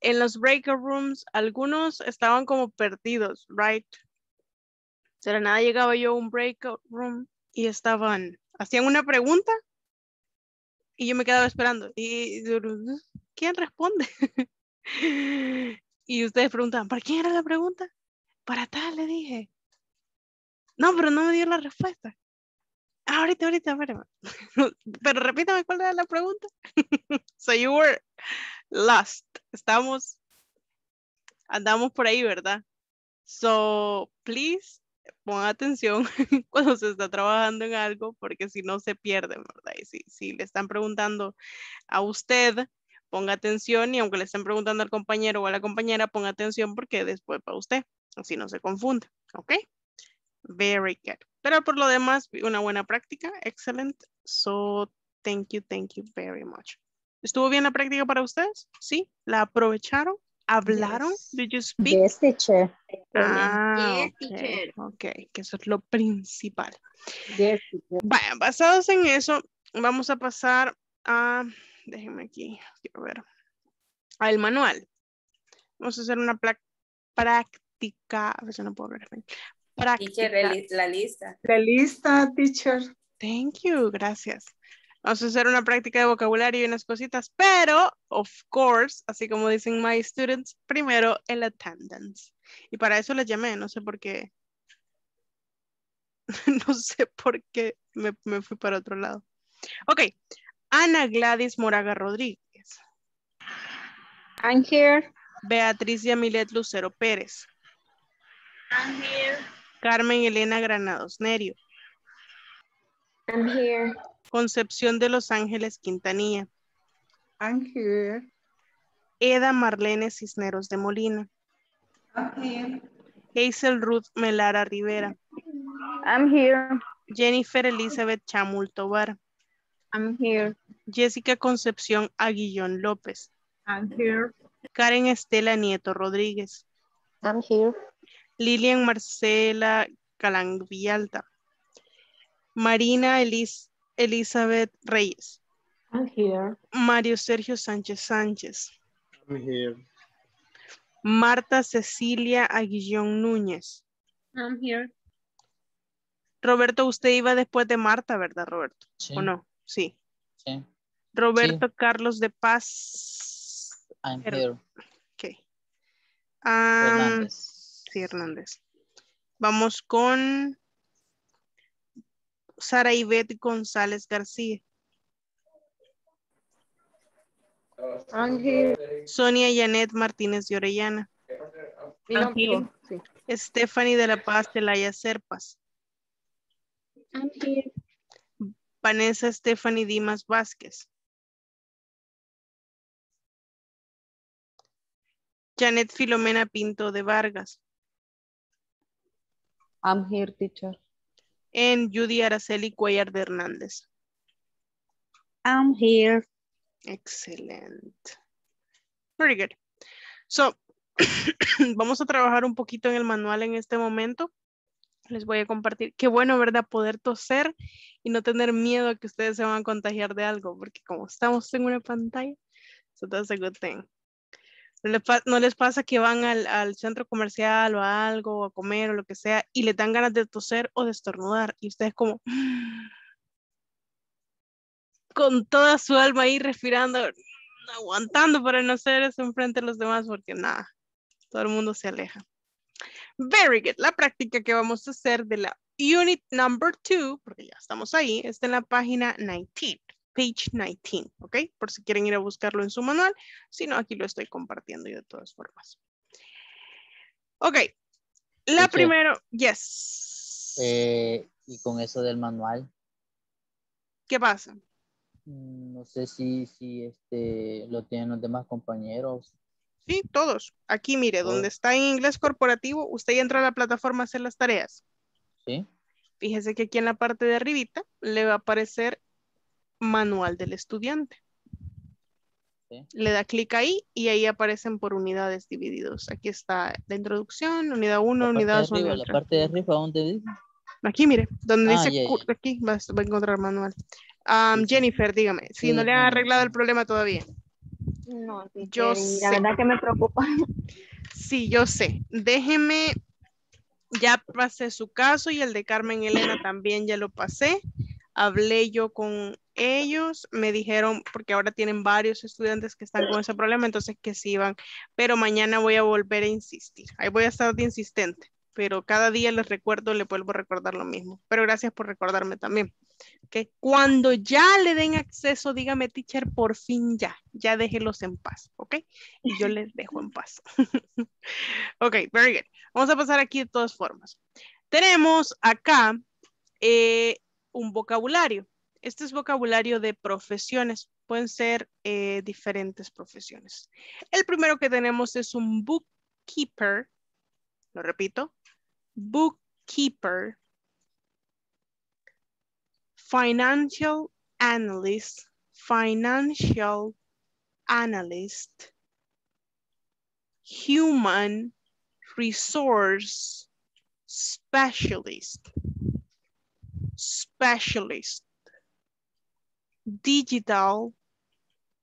en los breakout rooms, algunos estaban como perdidos, right? La nada llegaba yo a un breakout room y estaban, hacían una pregunta y yo me quedaba esperando. Y ¿quién responde? y ustedes preguntaban, ¿para quién era la pregunta? Para tal, le dije. No, pero no me dio la respuesta. Ah, ahorita, ahorita, espérame. pero repítame cuál era la pregunta. so you were lost. Estamos andamos por ahí, ¿verdad? So, please, pongan atención cuando se está trabajando en algo, porque si no se pierden, ¿verdad? Y si, si le están preguntando a usted, ponga atención y aunque le estén preguntando al compañero o a la compañera, ponga atención porque después para usted, así no se confunde, ¿ok? Very good. Pero por lo demás, una buena práctica, excelente. So, thank you, thank you very much. ¿Estuvo bien la práctica para ustedes? ¿Sí? ¿La aprovecharon? ¿Hablaron? Did you speak? Yes, teacher. Ah, Yes, ok, teacher. ok, que eso es lo principal. Yes, teacher. Vaya, basados en eso, vamos a pasar a, déjenme aquí, quiero ver, al manual. Vamos a hacer una práctica, a ver si no puedo. Teacher, Práctica. la- la lista. La lista, teacher. Thank you, gracias. Vamos a hacer una práctica de vocabulario y unas cositas, pero, of course, así como dicen my students, primero el attendance. Y para eso les llamé, no sé por qué. no sé por qué me, me fui para otro lado. Ok, Ana Gladys Moraga Rodríguez. I'm here. Beatriz Yamilet Lucero Pérez. I'm here. Carmen Elena Granados Nerio. I'm here. Concepción de Los Ángeles Quintanilla. I'm here. Eda Marlene Cisneros de Molina. I'm here. Hazel Ruth Melara Rivera. I'm here. Jennifer Elizabeth Chamul Tobar. I'm here. Jessica Concepción Aguillón López. I'm here. Karen Estela Nieto Rodríguez. I'm here. Lilian Marcela Calang Villalta. Marina Elis Elizabeth Reyes. I'm here. Mario Sergio Sánchez Sánchez. I'm here. Marta Cecilia Aguillón Núñez. I'm here. Roberto, usted iba después de Marta, ¿verdad, Roberto? Sí. ¿O no? Sí. Sí. Roberto Carlos de Paz. I'm Her- here. Ok. Am, Hernández. sí, Hernández. Vamos con Sara Ivette González García. I'm here. Sonia Janet Martínez de Orellana. Nombre, sí. Stephanie de la Paz Celaya Serpas. I'm here. Vanessa Stephanie Dimas Vázquez. Janet Filomena Pinto de Vargas. I'm here, teacher. En Judy Araceli Cuellar de Hernández. I'm here. Excelente. Very good. So, vamos a trabajar un poquito en el manual en este momento. Les voy a compartir. Qué bueno, ¿verdad? Poder toser y no tener miedo a que ustedes se van a contagiar de algo, porque como estamos en una pantalla, so that's a good thing. No les, les pasa que van al, centro comercial o a algo, a comer o lo que sea, y le dan ganas de toser o de estornudar, y ustedes como con toda su alma ahí respirando, aguantando para no hacer eso enfrente de los demás, porque nada, todo el mundo se aleja. Very good. La práctica que vamos a hacer de la unit number two, porque ya estamos ahí, está en la página 19, page 19, ¿ok? Por si quieren ir a buscarlo en su manual, si no, aquí lo estoy compartiendo yo de todas formas. Ok, la Teacher. primero, yes. Eh, y con eso del manual, ¿Qué pasa? mm, no sé si, si este, lo tienen los demás compañeros. Sí, todos. Aquí, mire, Todos. donde está en inglés corporativo, usted ya entra a la plataforma a hacer las tareas. ¿Sí? Fíjese que aquí en la parte de arribita le va a aparecer manual del estudiante. Sí. Le da clic ahí y ahí aparecen por unidades divididos. Aquí está la introducción, unidad 1, La parte de unidad 2, arriba, unidad la parte de arriba, ¿dónde dice? Aquí, mire, donde Ah, dice aquí va, va a encontrar manual. Sí, sí. Jennifer, dígame, si Sí, no le ha arreglado sí. el problema todavía. No, Yo teacher, y sé. la verdad que me preocupa. Sí, yo sé. Déjeme, ya pasé su caso y el de Carmen Elena también ya lo pasé. Hablé yo con ellos, me dijeron, porque ahora tienen varios estudiantes que están con ese problema, entonces que sí van, pero mañana voy a volver a insistir. Ahí voy a estar de insistente, pero cada día les recuerdo, les vuelvo a recordar lo mismo. Pero gracias por recordarme también. Que cuando ya le den acceso, dígame, teacher, por fin ya, ya déjelos en paz, ¿ok? Y yo les dejo en paz. ok, very good. Vamos a pasar aquí de todas formas. Tenemos acá eh, un vocabulario. Este es vocabulario de profesiones. Pueden ser eh, diferentes profesiones. El primero que tenemos es un bookkeeper. Lo repito. Bookkeeper. Financial analyst. Financial analyst. Human resource specialist. Specialist. Digital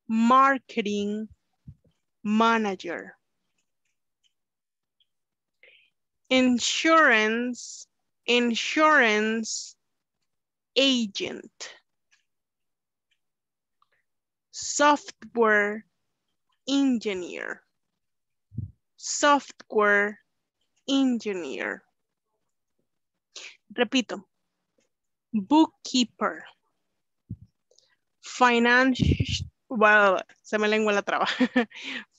marketing manager. Insurance, insurance agent. Software engineer. Software engineer. Repito. Bookkeeper. Financial, well, se me lengua la traba.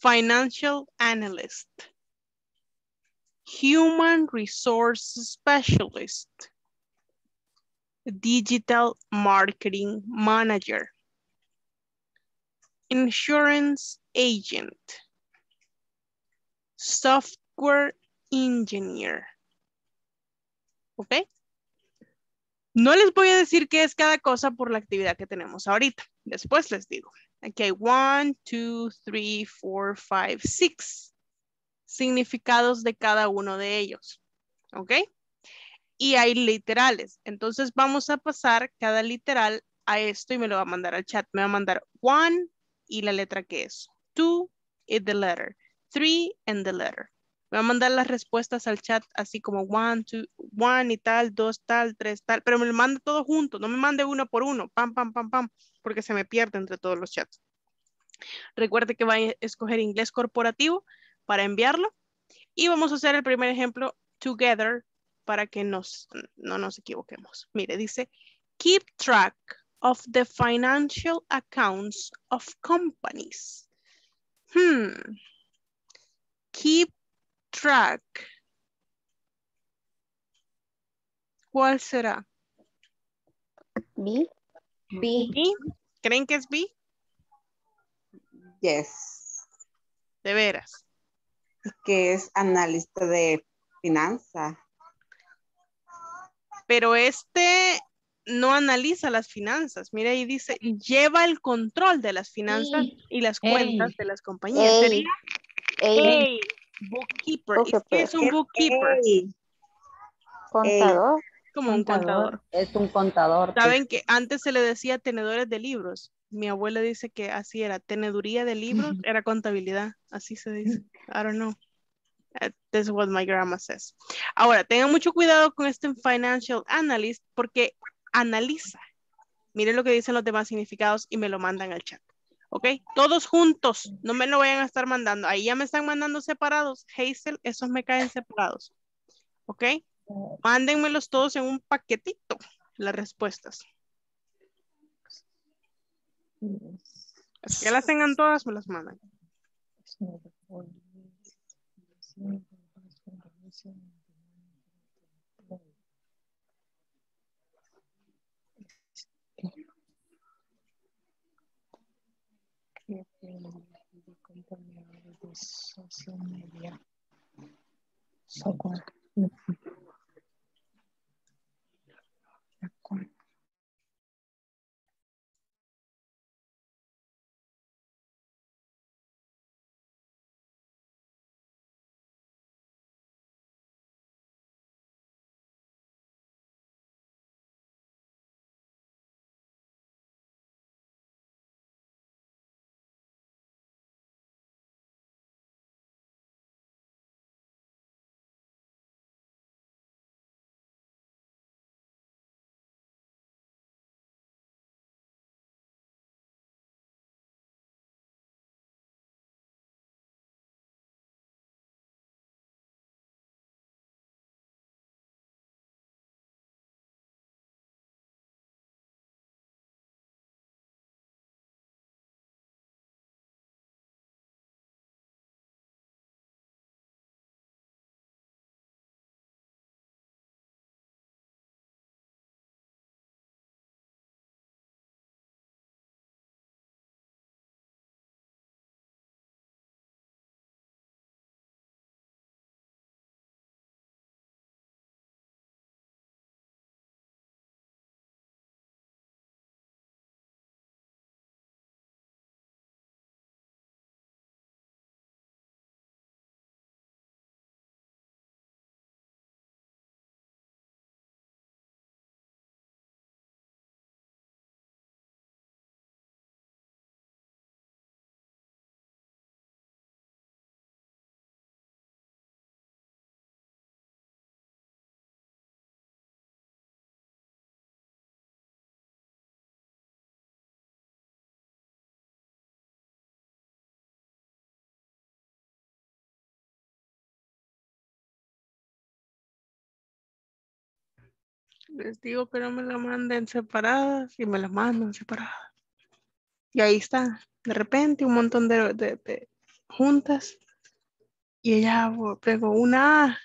Financial analyst. Human resource specialist. Digital marketing manager. Insurance agent. Software engineer. ¿Ok? No les voy a decir qué es cada cosa por la actividad que tenemos ahorita. Después les digo. Aquí hay one, two, three, four, five, six significados de cada uno de ellos. ¿Ok? Y hay literales. Entonces vamos a pasar cada literal a esto y me lo va a mandar al chat. Me va a mandar one y la letra que es. Two y the letter. Three and the letter. Va a mandar las respuestas al chat así como one, two, one y tal, dos tal, tres tal, pero me lo manda todo junto, no me mande uno por uno, pam, pam, pam, pam, porque se me pierde entre todos los chats. Recuerde que va a escoger inglés corporativo para enviarlo y vamos a hacer el primer ejemplo together para que no nos equivoquemos. Mire, dice, keep track of the financial accounts of companies. Hmm. Keep track. ¿Cuál será? B. B. ¿Creen que es B? Yes. De veras. Que es analista de finanzas. Pero este no analiza las finanzas. Mira ahí dice, lleva el control de las finanzas Sí. y las Ey. cuentas de las compañías. Ey. Sería Ey. Bookkeeper. ¿Y ¿Qué es un bookkeeper? Contador. Como un contador. Es un contador. pues. Saben que antes se le decía tenedores de libros. Mi abuela dice que así era, teneduría de libros era contabilidad, así se dice. I don't know. This is what my grandma says. Ahora, tengan mucho cuidado con este financial analyst porque analiza. Miren lo que dicen los demás significados y me lo mandan al chat. ¿Ok? Todos juntos, no me lo vayan a estar mandando. Ahí ya me están mandando separados. Hazel, esos me caen separados. ¿Ok? Mándenmelos todos en un paquetito, las respuestas. Las que las tengan todas, me las mandan. Social media. Software. Les digo que no me la manden separadas y me las mandan separadas. Y ahí está, de repente un montón de, de- de juntas. Y ella pegó una A.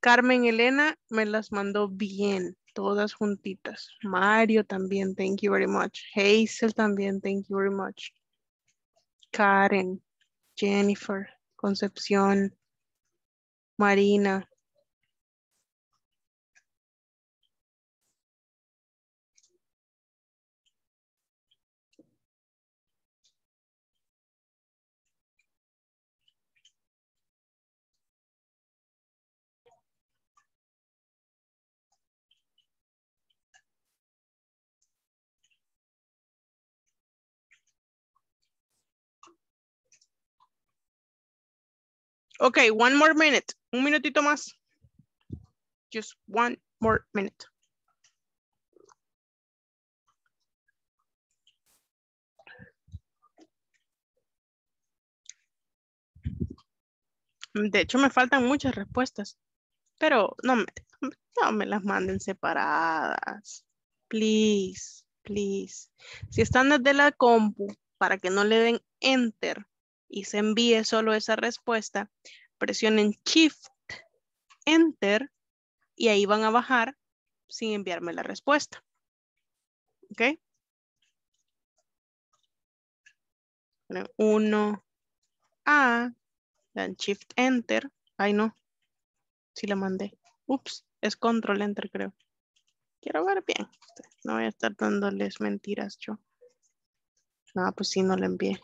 Carmen Elena me las mandó bien, todas juntitas. Mario también, thank you very much. Hazel también, thank you very much. Karen, Jennifer, Concepción, Marina. Okay, one more minute. Un minutito más. Just one more minute. De hecho, me faltan muchas respuestas, pero no me, no me las manden separadas. Please, please. Si están desde la compu, para que no le den enter y se envíe solo esa respuesta, presionen shift, enter y ahí van a bajar sin enviarme la respuesta. ¿Ok? Uno A, dan shift enter. Ay, no. Sí la mandé. Ups, es control enter, creo. Quiero ver bien. No voy a estar dándoles mentiras yo. No, pues sí, no la envié.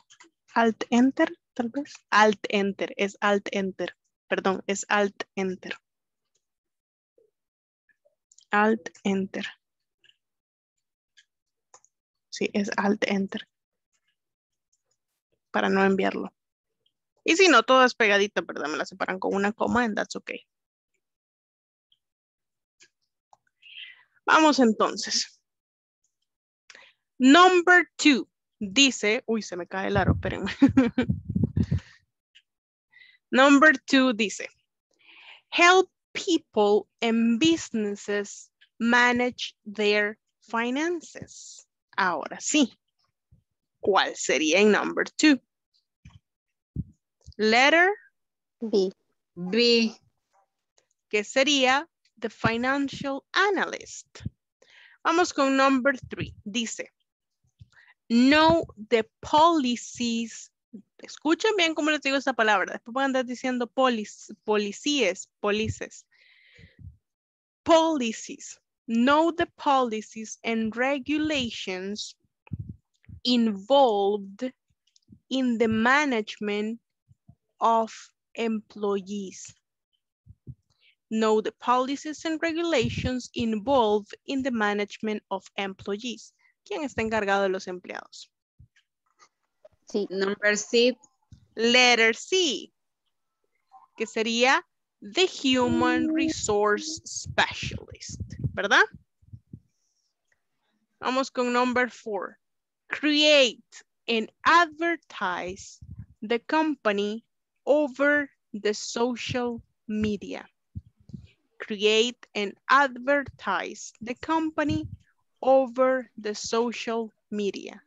Alt enter, tal vez. Alt enter, es alt enter. Perdón, es alt enter. Alt enter. Sí, es alt enter. Para no enviarlo. Y si no, todas pegaditas, ¿verdad? Me las separan con una coma and that's okay. Vamos entonces. Number two. Dice, uy, se me cae el aro, espérenme. Number two dice, help people and businesses manage their finances. Ahora sí. ¿Cuál sería en number two? Letter B. B. que sería the financial analyst. Vamos con number three. Dice, know the policies. Escuchen bien cómo les digo esta palabra. Después van a andar diciendo polic policías, polices. Policies. Know the policies and regulations involved in the management of employees. Know the policies and regulations involved in the management of employees. ¿Quién está encargado de los empleados? Sí. Number C. Letter C, que sería the Human Resource Specialist, ¿verdad? Vamos con number four. Create and advertise the company over the social media. Create and advertise the company over the social media.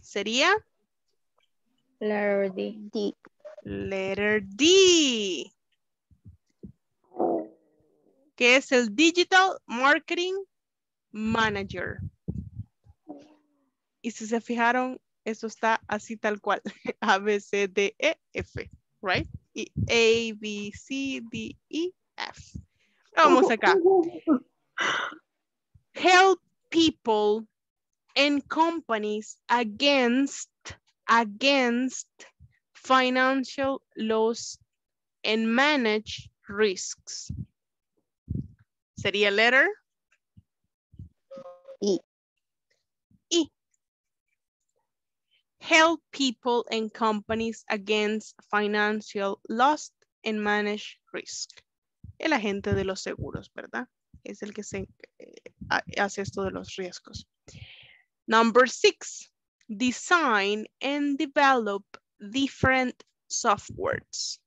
Sería Letter D. D. letter D. Que es el Digital Marketing Manager. Y si se fijaron, eso está así tal cual. A, B, C, D, E, F. Right? Y A, B, C, D, E, F. Vamos acá. Help people and companies against, against financial loss and manage risks. Sería letter E. E. Help people and companies against financial loss and manage risk. El agente de los seguros, ¿verdad? Es el que se eh, ha- hace esto de los riesgos. Number six, design and develop different softwares.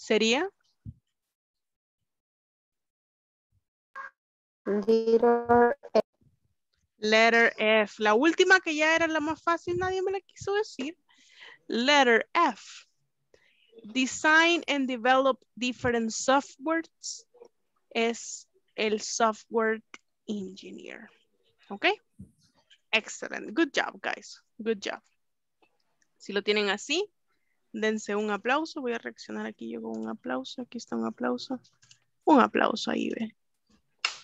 sería Letter letter F. La última que ya era la más fácil, nadie me la quiso decir. Letter F. Design and develop different softwares es el software engineer. ¿Ok? Excellent. Good job, guys. Good job. Si lo tienen así, dense un aplauso. Voy a reaccionar aquí yo con un aplauso. Aquí está un aplauso. Un aplauso ahí, ve.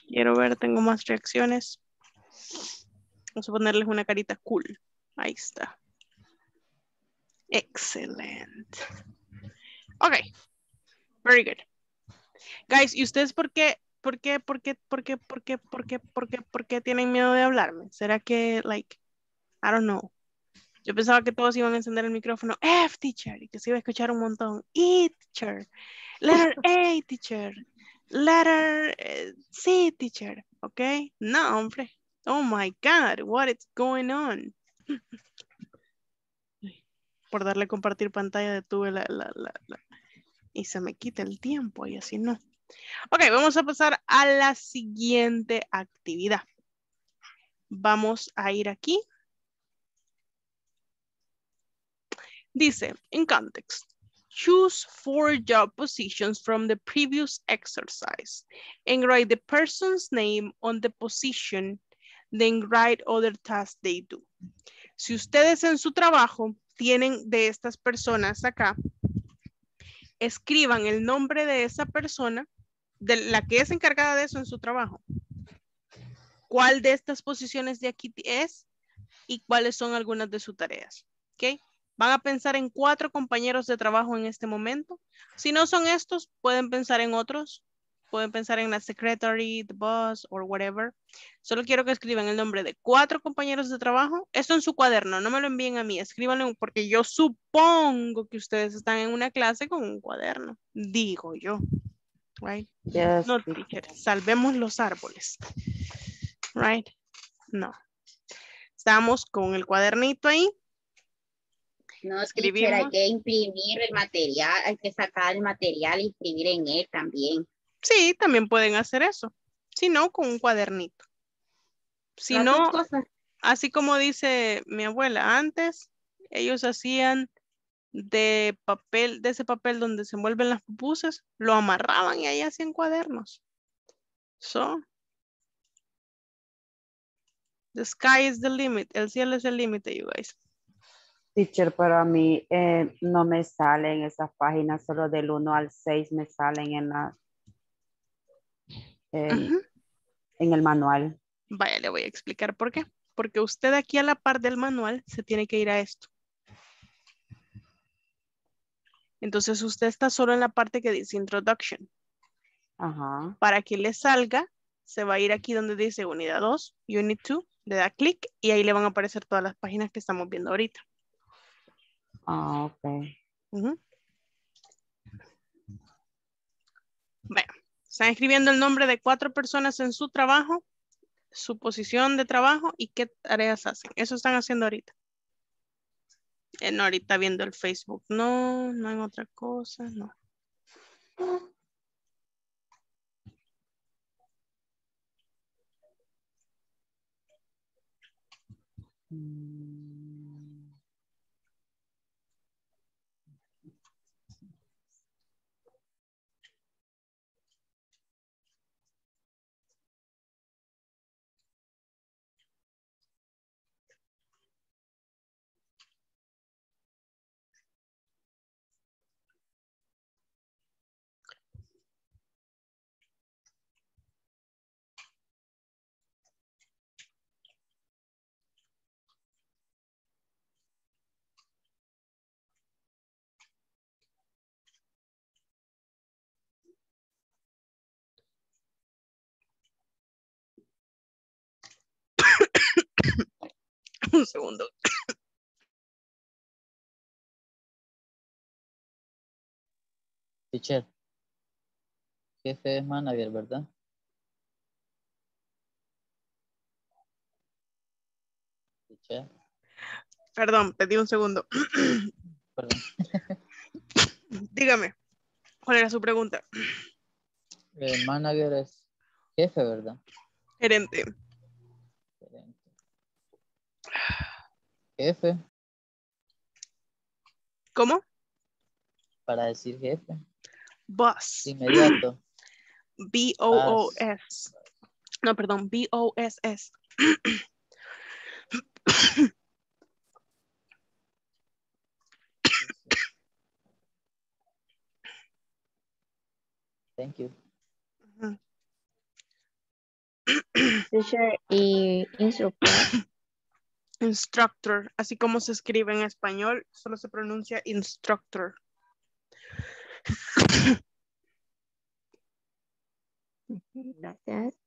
Quiero ver, tengo más reacciones. Vamos a ponerles una carita cool. Ahí está. Excelente. Ok. Very good. Guys, ¿y ustedes por qué, por qué, por qué, por qué, por qué, por qué, por qué, por qué tienen miedo de hablarme? ¿Será que, like, I don't know. Yo pensaba que todos iban a encender el micrófono. F, teacher, y que se iba a escuchar un montón. E, teacher. Letter A, teacher. Letter eh, C, teacher. ¿Ok? No, hombre. Oh my God, what is going on? Por darle compartir pantalla detuve la, la, la, la, y se me quita el tiempo y así no. Ok, vamos a pasar a la siguiente actividad. Vamos a ir aquí. Dice, in context, choose four job positions from the previous exercise and write the person's name on the position, then write other tasks they do. Si ustedes en su trabajo tienen de estas personas acá, escriban el nombre de esa persona, de la que es encargada de eso en su trabajo. ¿Cuál de estas posiciones de aquí es? Y cuáles son algunas de sus tareas. ¿Ok? Van a pensar en cuatro compañeros de trabajo en este momento. Si no son estos, pueden pensar en otros. Pueden pensar en la secretary, the boss, or whatever. Solo quiero que escriban el nombre de cuatro compañeros de trabajo. Esto en su cuaderno, no me lo envíen a mí. Escríbanlo porque yo supongo que ustedes están en una clase con un cuaderno. Digo yo. Right? Yes, no, teacher. Salvemos los árboles. Right? No. Estamos con el cuadernito ahí. No, Escribimos. teacher, hay que imprimir el material, hay que sacar el material y escribir en él también. Sí, también pueden hacer eso. Si no, con un cuadernito. Si no, cosas. así como dice mi abuela, antes ellos hacían de papel, de ese papel donde se envuelven las pupusas, lo amarraban y ahí hacían cuadernos. So, the sky is the limit. El cielo es el límite, you guys. Teacher, pero a mí eh, no me salen esas páginas, solo del 1 al 6 me salen en la en, el manual. Vaya, le voy a explicar por qué. Porque usted aquí a la par del manual se tiene que ir a esto. Entonces usted está solo en la parte que dice Introduction. Ajá. Para que le salga, se va a ir aquí donde dice Unidad 2, Unit 2, le da clic y ahí le van a aparecer todas las páginas que estamos viendo ahorita. Ah, ok. Ujú. Bueno, están escribiendo el nombre de cuatro personas en su trabajo, su posición de trabajo y qué tareas hacen. Eso están haciendo ahorita. Eh, no, ahorita viendo el Facebook. No, no en otra cosa, no. Un segundo. Teacher. Jefe es manager, ¿verdad? Teacher. Perdón, pedí un segundo. Perdón. Dígame. ¿Cuál era su pregunta? El manager es jefe, ¿verdad? Gerente. Jefe, ¿Cómo? para decir jefe. Boss. Inmediato. B-O-O-S. No, perdón, B-O-S-S. Thank you. Teacher y instructor. Instructor, así como se escribe en español, solo se pronuncia instructor. Gracias.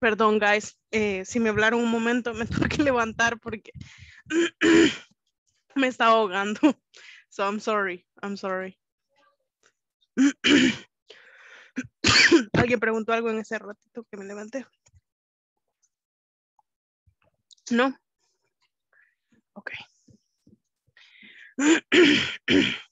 Perdón, guys, eh, si me hablaron un momento, me tengo que levantar porque me está ahogando. So I'm sorry, I'm sorry. ¿Alguien preguntó algo en ese ratito que me levanté? ¿No? Ok.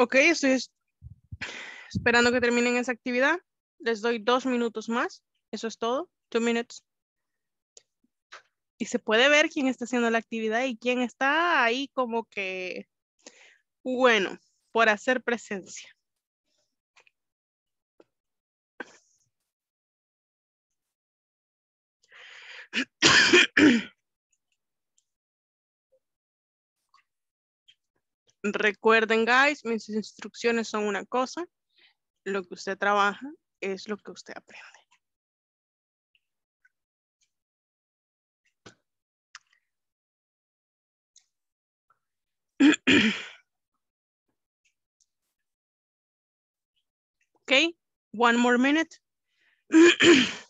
Ok, estoy es- esperando que terminen esa actividad. Les doy dos minutos más. Eso es todo. Two minutes. Y se puede ver quién está haciendo la actividad y quién está ahí como que, bueno, por hacer presencia. Recuerden, guys, mis instrucciones son una cosa. Lo que usted trabaja es lo que usted aprende. Okay, one more minute.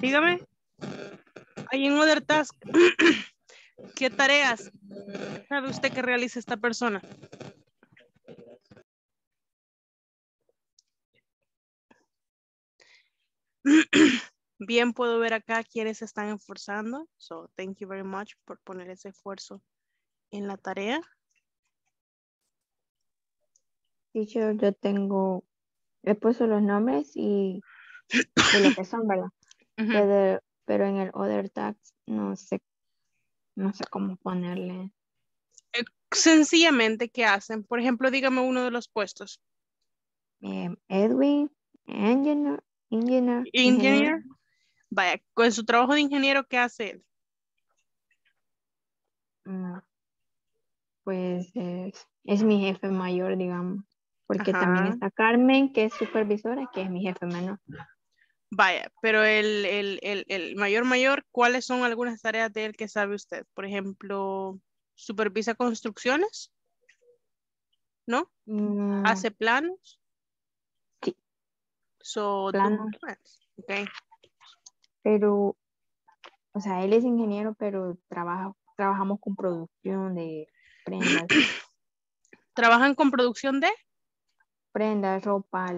Dígame. Ahí en Other Task, ¿qué tareas sabe usted que realiza esta persona? Bien puedo ver acá quienes están esforzando. So, thank you very much por poner ese esfuerzo en la tarea. Teacher, yo tengo, he puesto los nombres y de lo que son, ¿verdad? pero, pero en el other tax no sé, no sé cómo ponerle. Sencillamente, ¿qué hacen? Por ejemplo, dígame uno de los puestos. Eh, Edwin, engineer, engineer, Engineer. Vaya, con su trabajo de ingeniero, ¿qué hace él? Mm, Pues es, es mi jefe mayor, digamos. Porque también está Carmen, que es supervisora, que es mi jefe menor. Vaya, pero el, el, el, el mayor mayor, ¿cuáles son algunas tareas de él que sabe usted? Por ejemplo, supervisa construcciones, ¿no? Mm, Hace planos. Sí. So, Planos. okay. Pero o sea, él es ingeniero, pero trabaja, trabajamos con producción de prendas, ¿Trabajan con producción de? Prendas, ropa.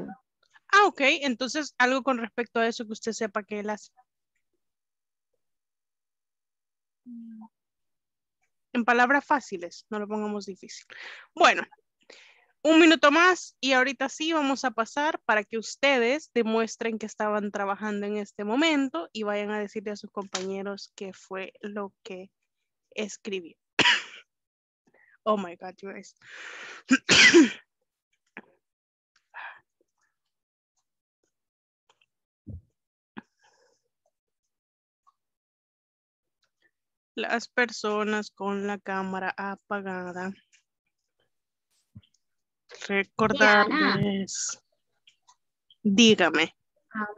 Ah, ok. Entonces, algo con respecto a eso que usted sepa que él hace. En palabras fáciles, no lo pongamos difícil. Bueno, un minuto más y ahorita sí vamos a pasar para que ustedes demuestren que estaban trabajando en este momento y vayan a decirle a sus compañeros qué fue lo que escribió. Oh my God, you guys. Las personas con la cámara apagada. Recordarles. Dígame. Ah.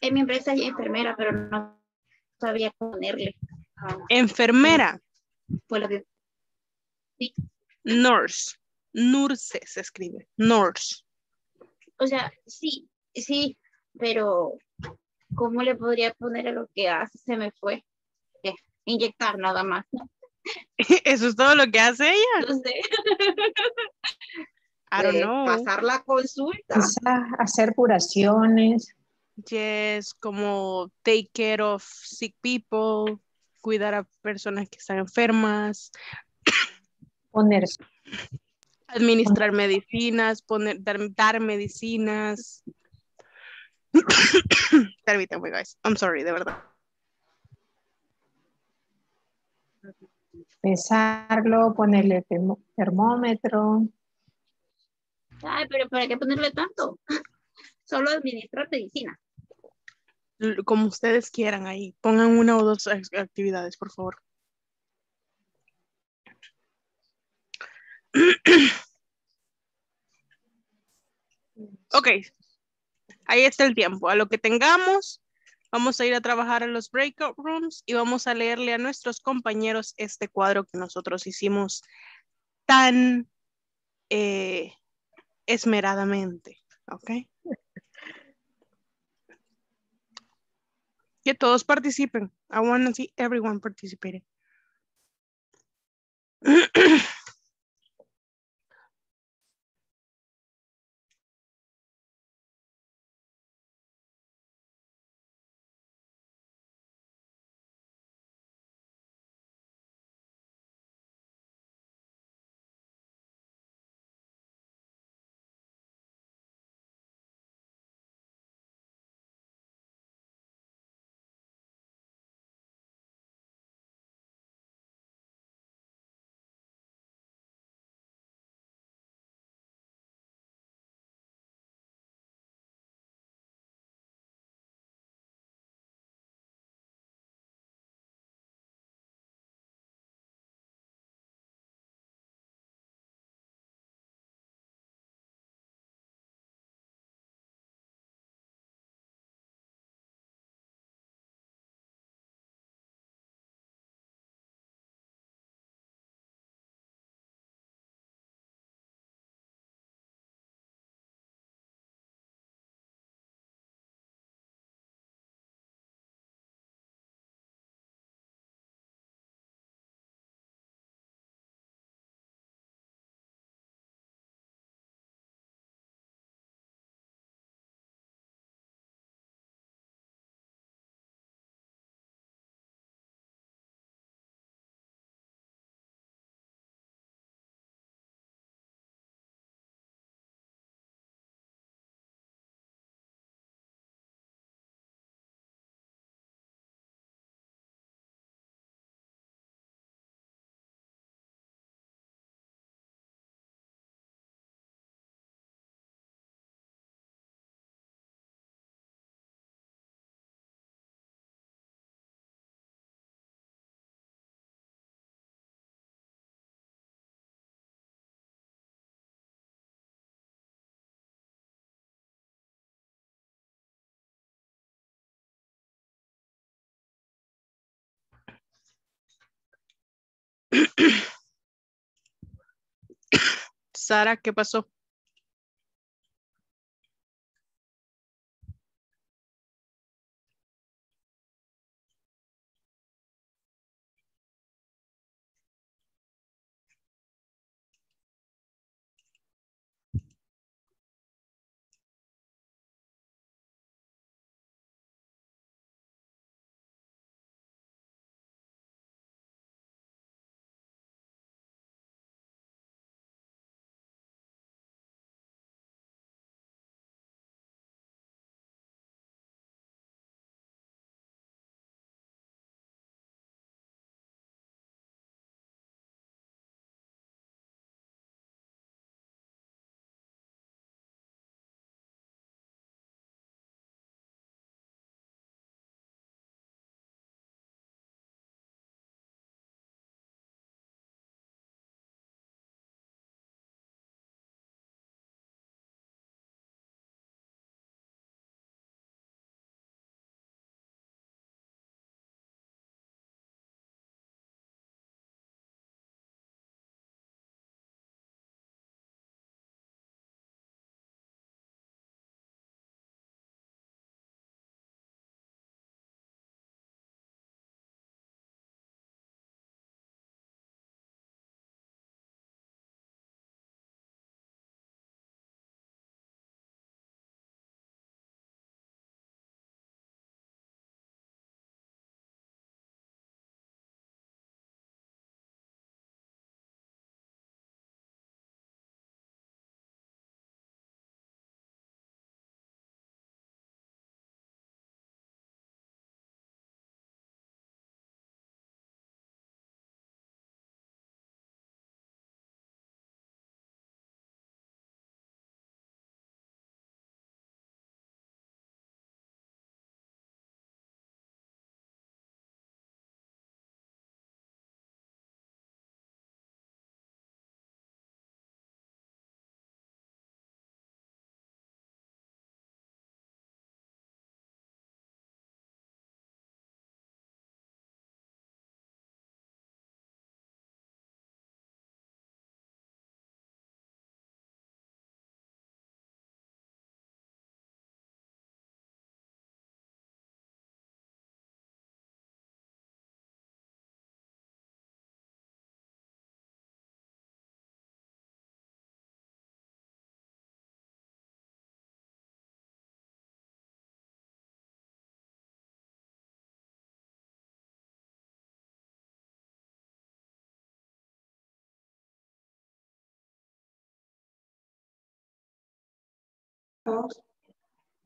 En mi empresa hay enfermera, pero no sabía ponerle. Ah, Enfermera. fue lo que- Nurse. Nurse se escribe. Nurse. O sea, sí, sí, pero ¿cómo le podría poner a lo que hace? Se me fue. Eh, Inyectar nada más. Eso es todo lo que hace ella. No sé. I don't know. Pasar la consulta. Hacer curaciones. Yes, como take care of sick people, cuidar a personas que están enfermas, Poner administrar medicinas, poner, dar, dar medicinas. Permítanme, guys. I'm sorry, de verdad. pesarlo, ponerle termómetro. Ay, pero ¿para qué ponerle tanto? Solo administrar medicina. Como ustedes quieran ahí. Pongan una o dos ac- actividades, por favor. Ok. Ahí está el tiempo. A lo que tengamos, vamos a ir a trabajar en los breakout rooms y vamos a leerle a nuestros compañeros este cuadro que nosotros hicimos tan eh, esmeradamente. Ok. Que todos participen. I want to see everyone participating. Sara, ¿qué pasó?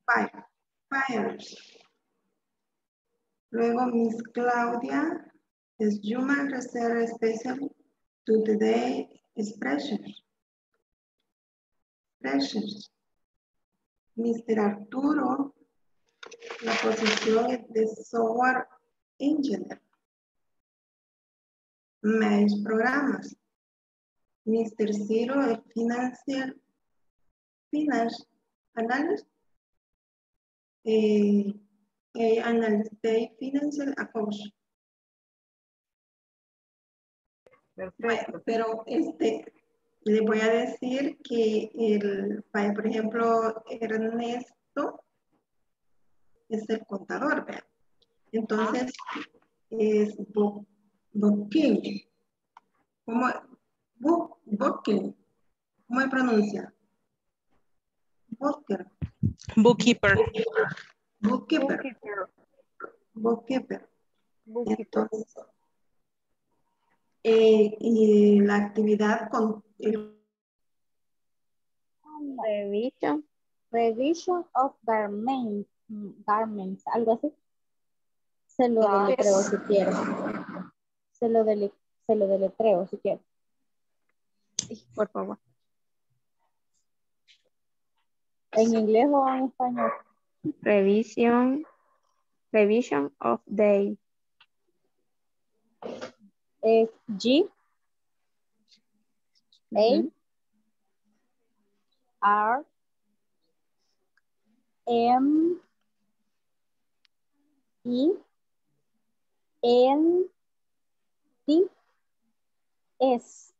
Fire, fires. Luego Miss Claudia is human research special to today expressions. Expressions. Mr. Arturo, la posición es de software engineer. Más programas. Mr. Ciro es financial, finance analyst. Eh, eh, financial accounts. Bueno, pero este, le voy a decir que el, por ejemplo, Ernesto es el contador, ¿verdad? Entonces, es bo- booking. ¿Cómo? Book, booking. ¿Cómo se pronuncia? Booker. Bookkeeper. Bookkeeper. Bookkeeper. Entonces, eh, y la actividad con el Revision, revision of garments, garments, algo así. Se lo deletreo si quiere. Se lo, dele, se lo deletreo si quiere. Por favor. ¿En inglés o en español? Revision, revision of day. Es G, A, R, M, E, N, T, S.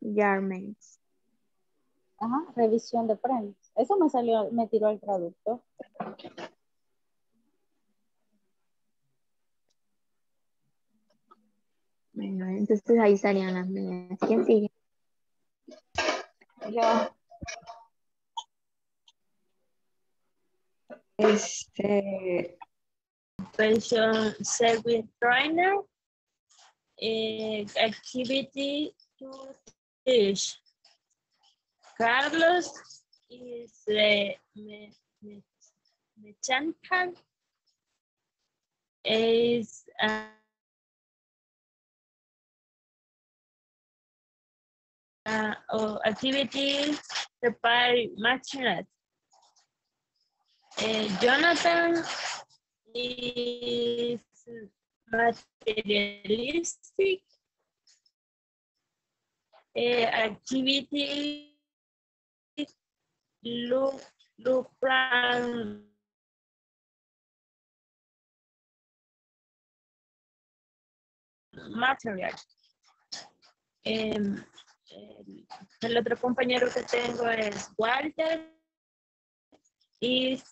Garments. Ajá, revisión de prendas. Eso me salió, me tiró el traductor. Bueno, entonces ahí estarían las mías. ¿Quién sigue? Yo. Este, Pension service trainer. eh, activity to teach. Carlos is the me, me, mechanical is uh, uh, oh, activity prepare materials. Eh, Jonathan is materialistic eh, activity plan material Em, el, el otro compañero que tengo es Walter is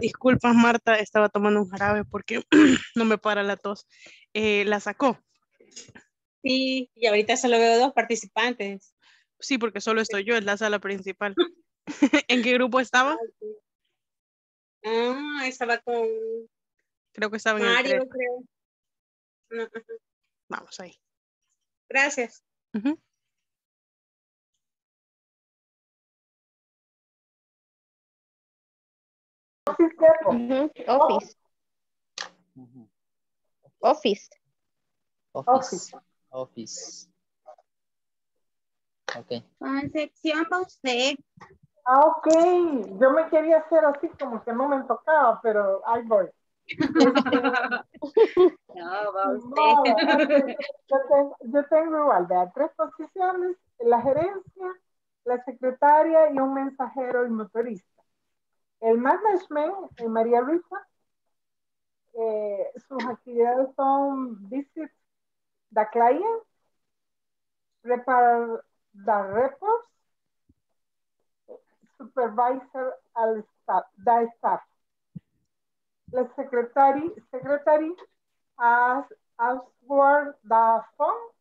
Disculpas, Marta, estaba tomando un jarabe porque no me para la tos. Eh, ¿La sacó? Sí, y ahorita solo veo dos participantes. Sí, porque solo estoy yo, es la sala principal. ¿En qué grupo estaba? Ah, estaba con Creo que estaba en el Mario, creo. No. Vamos ahí. Gracias. Ujú, Office. Office. Office. Office. Ok. Concepción va usted. Ah, ok. Yo me quería hacer así como que no me tocaba, pero ahí voy. No, va No, usted. yo, tengo, yo tengo igual, vea, tres posiciones, la gerencia, la secretaria y un mensajero y motorista. El management, eh, María Luisa, eh, sus actividades son visit the client, prepare the reports, supervisor al staff, the staff. La secretary, secretary as, answer the phone.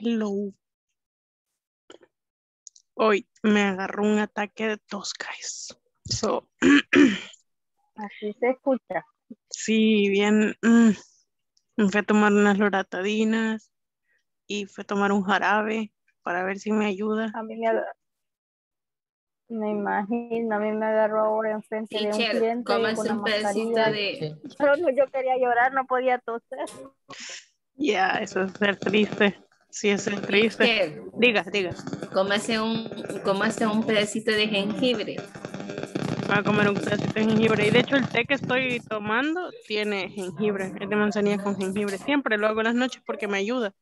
Hello. Hoy me agarró un ataque de tos, guys. So, Así se escucha. sí, bien. mm, me fui a tomar unas loratadinas y fui a tomar un jarabe para ver si me ayuda. A mí me, me imagino, a mí me agarró ahora enfrente de un cliente con la un pedacito mascarilla. de... Yo quería llorar, no podía toser. Ya, eso es ser triste. Sí, es triste. Teacher, Diga, diga. cómase un, cómase un pedacito de jengibre. Voy a comer un pedacito de jengibre. Y de hecho, el té que estoy tomando tiene jengibre. Es de manzanilla con jengibre. Siempre lo hago en las noches porque me ayuda.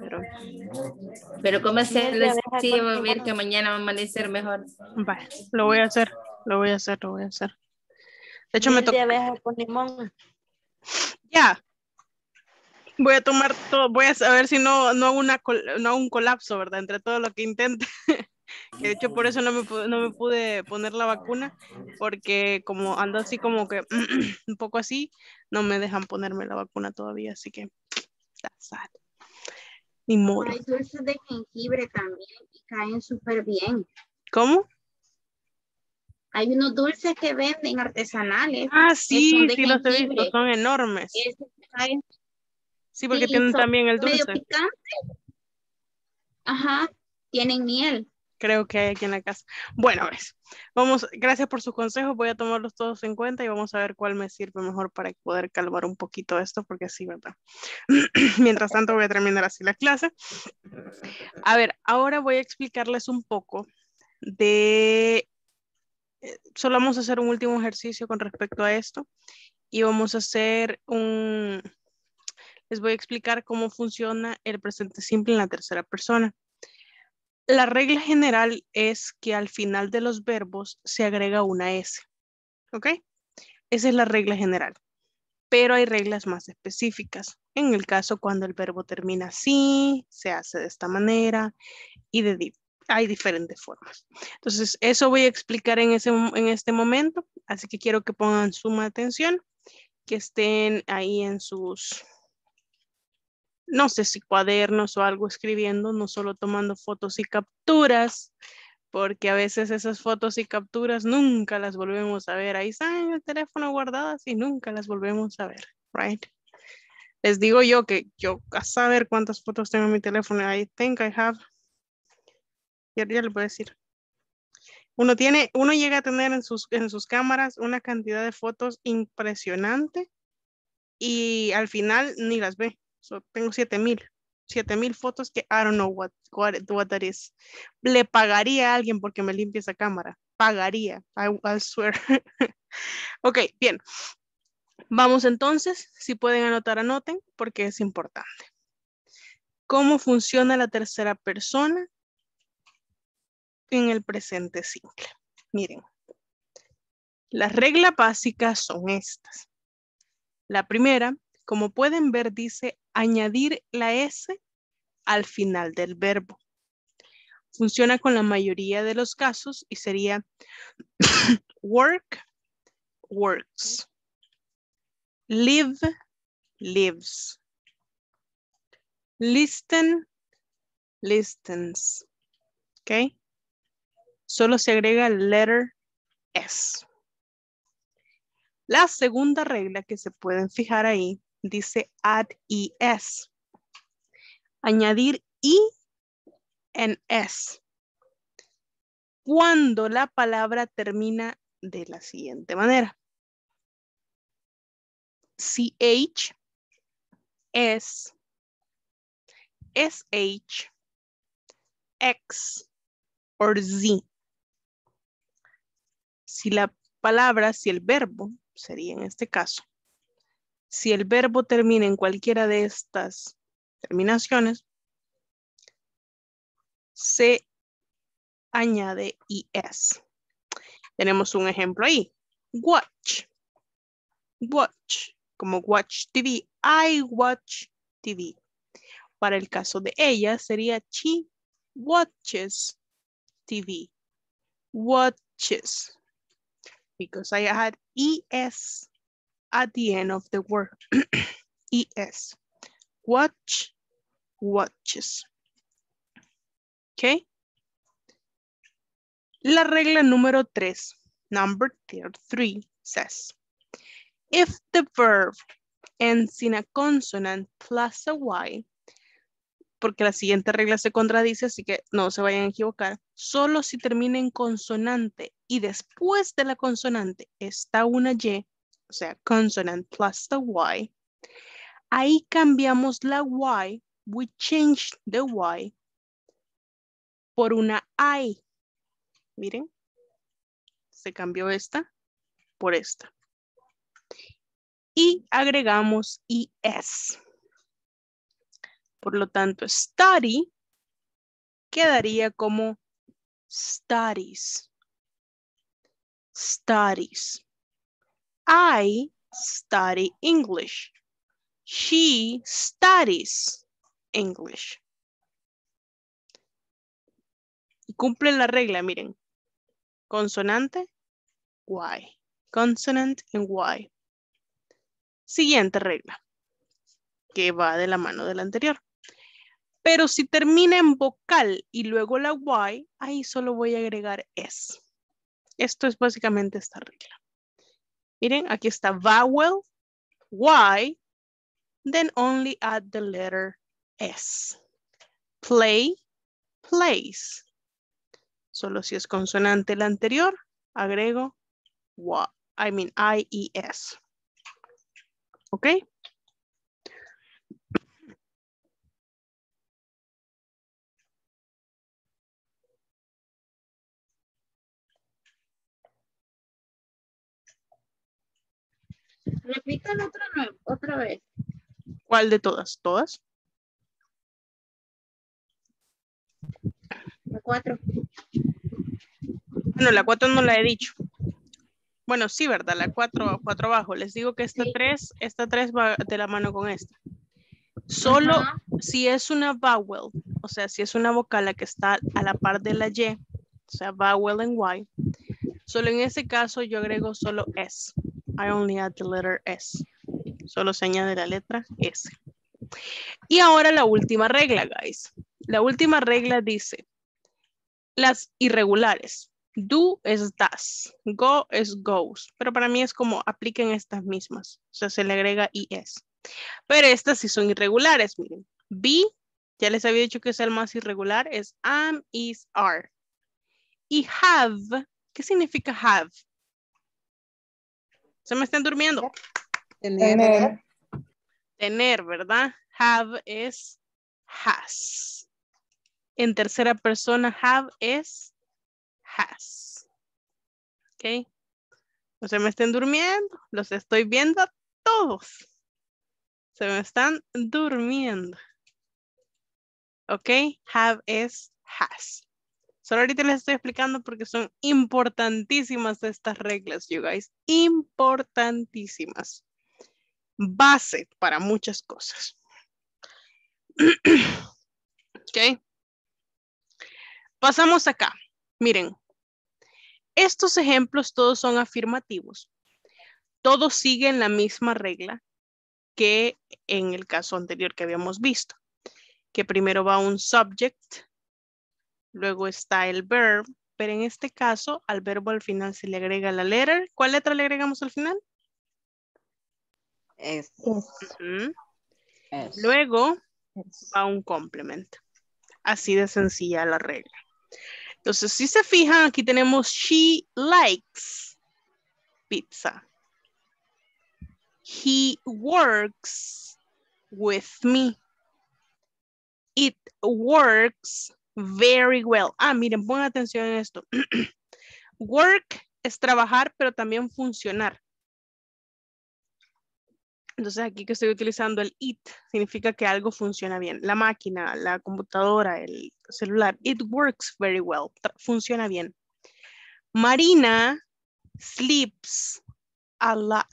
Pero, Pero cómase Sí, el sí, va a ver que mañana va a amanecer mejor. vaya, lo voy a hacer. Lo voy a hacer, lo voy a hacer. De hecho, me toca. con limón. Ya. Voy a tomar todo, voy a saber si no, no hago una no hago un colapso, ¿verdad? Entre todo lo que intente. De hecho por eso no me, no me pude poner la vacuna, porque como ando así como que un poco así, no me dejan ponerme la vacuna todavía, así que that's sad. Ni modo. Hay dulces de jengibre también y caen súper bien. ¿Cómo? Hay unos dulces que venden artesanales. Ah, sí, sí los he visto, son enormes. Esos caen- Sí, porque sí, tienen también el medio dulce. picante. Ajá, tienen miel. creo que hay aquí en la casa. Bueno, ves, vamos, gracias por sus consejos, voy a tomarlos todos en cuenta y vamos a ver cuál me sirve mejor para poder calmar un poquito esto, porque sí, ¿verdad? Mientras tanto voy a terminar así la clase. A ver, ahora voy a explicarles un poco de... eh, Solo vamos a hacer un último ejercicio con respecto a esto y vamos a hacer un... Les voy a explicar cómo funciona el presente simple en la tercera persona. La regla general es que al final de los verbos se agrega una S. ¿Ok? Esa es la regla general. Pero hay reglas más específicas. En el caso cuando el verbo termina así, se hace de esta manera y de hay diferentes formas. Entonces, eso voy a explicar en, ese, en este momento. Así que quiero que pongan suma atención, que estén ahí en sus no sé si cuadernos o algo escribiendo, no solo tomando fotos y capturas, porque a veces esas fotos y capturas nunca las volvemos a ver. Ahí están en el teléfono guardadas y nunca las volvemos a ver, right? Les digo yo que yo a saber cuántas fotos tengo en mi teléfono. I think I have. Ya, ya les voy a decir. Uno tiene, uno llega a tener en sus, en sus cámaras una cantidad de fotos impresionante y al final ni las ve. So, tengo 7000. 7000 fotos que I don't know what, that is. Le pagaría a alguien porque me limpie esa cámara. Pagaría. I, I swear. ok, bien. Vamos entonces. Si pueden anotar, anoten porque es importante. ¿Cómo funciona la tercera persona en el presente simple? Miren. Las reglas básicas son estas. La primera, como pueden ver, dice añadir la S al final del verbo. Funciona con la mayoría de los casos y sería work, works. Live, lives. Listen, listens. ¿Ok? Solo se agrega el letter S. La segunda regla que se pueden fijar ahí dice add es. Añadir i en s. Cuando la palabra termina de la siguiente manera. ch, s, sh, x or z. Si la palabra, si el verbo, sería en este caso, si el verbo termina en cualquiera de estas terminaciones, se añade es. Tenemos un ejemplo ahí. Watch. Watch. Como watch TV. I watch TV. Para el caso de ella sería she watches TV. Watches. Because I had es at the end of the word. es. Watch, watches. ¿Ok? La regla número tres, number three, says, if the verb ends in a consonant plus a y, porque la siguiente regla se contradice, así que no se vayan a equivocar, solo si termina en consonante y después de la consonante está una y, o sea, consonant plus the y, ahí cambiamos la y, we change the y por una I. Miren, se cambió esta por esta. Y agregamos es. Por lo tanto, study quedaría como studies. Studies. I study English. She studies English. Y cumple la regla, miren. Consonante, Y. Consonant en Y. Siguiente regla, que va de la mano de la anterior. Pero si termina en vocal y luego la Y, ahí solo voy a agregar S. Esto es básicamente esta regla. Miren, aquí está vowel, Y, then only add the letter S. Play, plays. Solo si es consonante la anterior, agrego wa, I mean IES. ¿Ok? Repítalo otra, otra vez. ¿Cuál de todas? ¿Todas? La cuatro. Bueno, la 4 no la he dicho. Bueno, sí, ¿verdad? La 4 cuatro abajo. Les digo que esta 3, esta 3 va de la mano con esta. Solo Ajá. si es una vowel, o sea, si es una vocal la que está a la par de la Y, o sea, vowel en Y, solo en ese caso yo agrego solo S. I only add the letter S. Solo se añade la letra S. Y ahora la última regla, guys. La última regla dice, las irregulares. Do es das, go es goes, pero para mí es como apliquen estas mismas, o sea, se le agrega es. Pero estas sí son irregulares, miren. Be, ya les había dicho que es el más irregular, es am, is, are. Y have, ¿qué significa have? ¿Se me están durmiendo? Tener. Tener, ¿verdad? Have es has. En tercera persona, have es has. ¿Ok? No se me estén durmiendo. Los estoy viendo a todos. Se me están durmiendo. ¿Ok? Have es has. Solo ahorita les estoy explicando porque son importantísimas estas reglas, you guys. Importantísimas. Base para muchas cosas. ¿Ok? Pasamos acá. Miren, estos ejemplos todos son afirmativos. Todos siguen la misma regla que en el caso anterior que habíamos visto. Que primero va un subject, luego está el verb, pero en este caso al verbo al final se le agrega la letter. ¿Cuál letra le agregamos al final? Es. Luego va un complemento. Así de sencilla la regla. Entonces, si se fijan, aquí tenemos she likes pizza. He works with me. It works very well. Ah, miren, pongan atención en esto. Work es trabajar, pero también funcionar. Entonces aquí que estoy utilizando el it, significa que algo funciona bien. La máquina, la computadora, el celular. It works very well. Funciona bien. Marina sleeps a lot.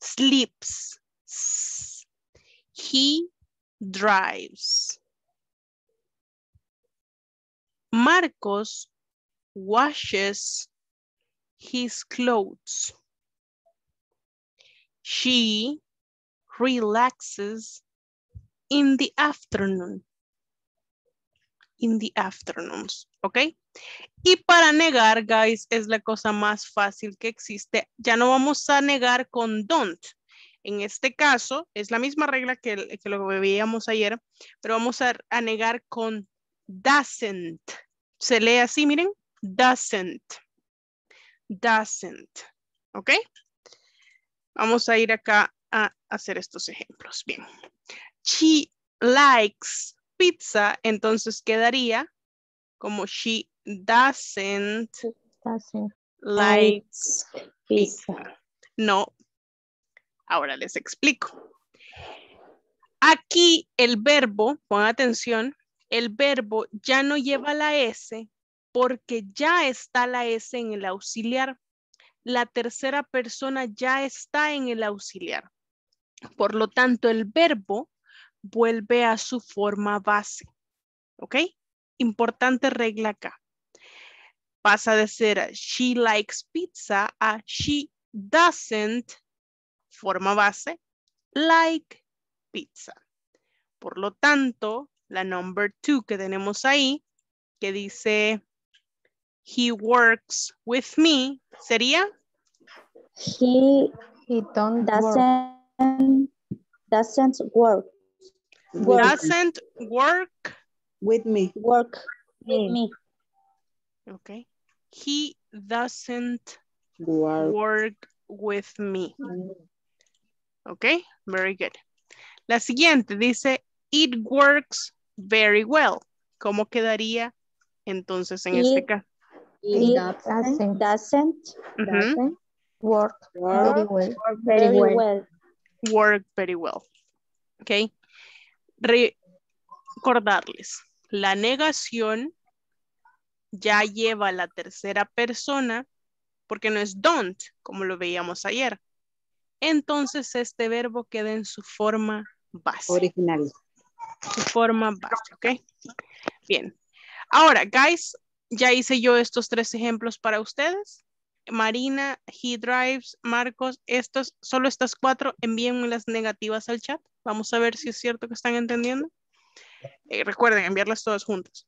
Sleeps. He drives. Marcos washes his clothes. She relaxes in the afternoon. In the afternoons, ¿ok? Y para negar, guys, es la cosa más fácil que existe. Ya no vamos a negar con don't. En este caso, es la misma regla que, que lo veíamos ayer, pero vamos a, a negar con doesn't. Se lee así, miren, doesn't. Doesn't. ¿Ok? Vamos a ir acá a hacer estos ejemplos. Bien. She likes pizza, entonces quedaría como she doesn't like pizza. No. Ahora les explico. Aquí el verbo, pon atención, el verbo ya no lleva la S porque ya está la S en el auxiliar. La tercera persona ya está en el auxiliar. Por lo tanto, el verbo vuelve a su forma base. ¿Ok? Importante regla acá. Pasa de ser she likes pizza a she doesn't, forma base, like pizza. Por lo tanto, la number two que tenemos ahí, que dice he works with me, sería He, doesn't, doesn't work. doesn't work with me. Work with me. Okay. He doesn't Work. work with me. Okay, very good. La siguiente dice, it works very well. ¿Cómo quedaría entonces en este It- caso? It doesn't, doesn't, Ujú. doesn't work very well. very Very well. well. Work very well. Ok. Recordarles, la negación ya lleva a la tercera persona porque no es don't, como lo veíamos ayer. Entonces este verbo queda en su forma base. Original. Su forma base, ¿ok? Bien. Ahora, guys, ya hice yo estos tres ejemplos para ustedes. Marina, he drives, Marcos, estos, solo estas cuatro, envíenme las negativas al chat. Vamos a ver si es cierto que están entendiendo. Eh, recuerden, enviarlas todas juntas.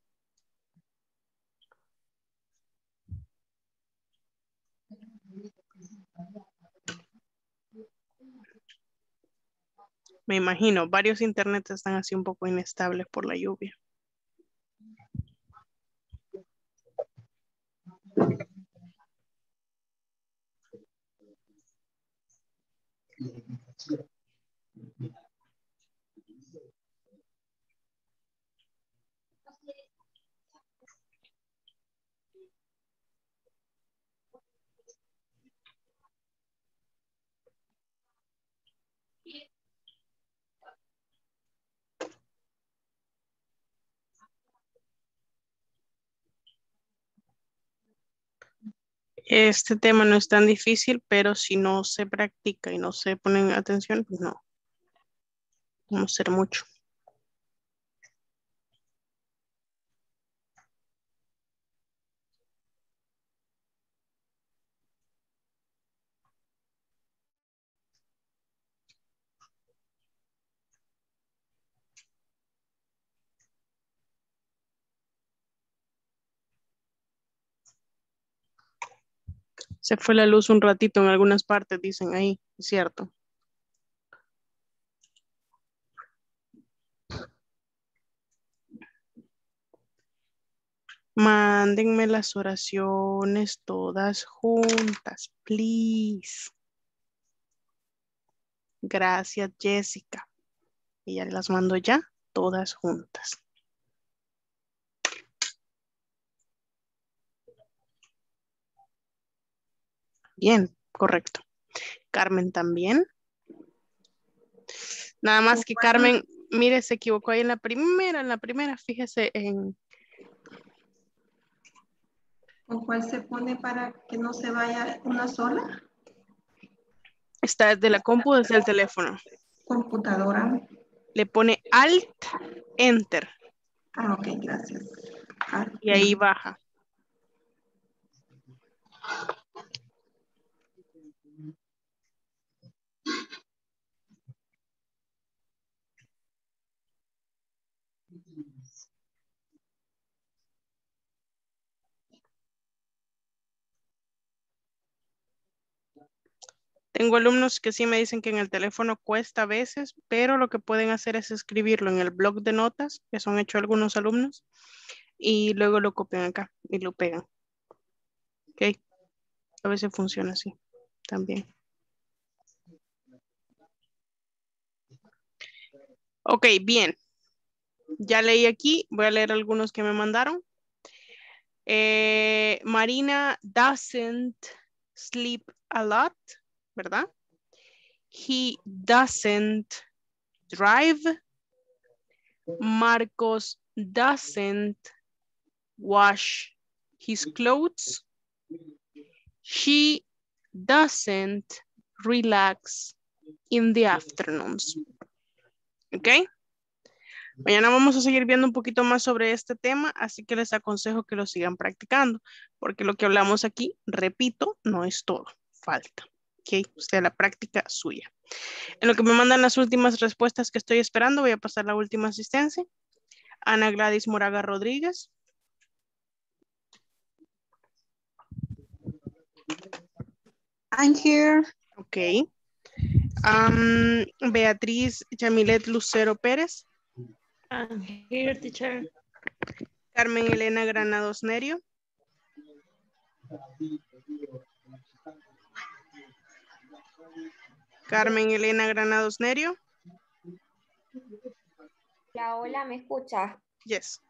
Me imagino, varios internets están así un poco inestables por la lluvia. Este tema no es tan difícil, pero si no se practica y no se ponen atención, pues no. Vamos a hacer mucho. Se fue la luz un ratito en algunas partes, dicen ahí, es cierto. Mándenme las oraciones todas juntas, please. Gracias, Jessica. Y ya las mando ya, todas juntas. Bien, correcto. Carmen también. Nada más que Carmen, mire, se equivocó ahí en la primera, en la primera, fíjese en... ¿Con cuál se pone para que no se vaya una sola? Está desde la compu, desde el teléfono. Computadora. Le pone Alt, Enter. Ah, ok, gracias. Alt, Y ahí baja. Tengo alumnos que sí me dicen que en el teléfono cuesta a veces, pero lo que pueden hacer es escribirlo en el blog de notas, que son hecho algunos alumnos, y luego lo copian acá y lo pegan. Ok. A veces funciona así también. Ok, bien. Ya leí aquí, voy a leer algunos que me mandaron. Eh, Marina doesn't sleep a lot, ¿verdad? He doesn't drive. Marcos doesn't wash his clothes. She doesn't relax in the afternoons. ¿Ok? Mañana vamos a seguir viendo un poquito más sobre este tema, así que les aconsejo que lo sigan practicando, porque lo que hablamos aquí, repito, no es todo, falta. ¿Ok? Usted la práctica suya. En lo que me mandan las últimas respuestas que estoy esperando, voy a pasar la última asistencia. Ana Gladys Moraga Rodríguez. I'm here. Ok. Um, Beatriz Yamilet Lucero Pérez. I'm here, teacher. Carmen Elena Granados Nerio. Carmen Elena Granados Nerio. La hola, ¿me escucha? Yes.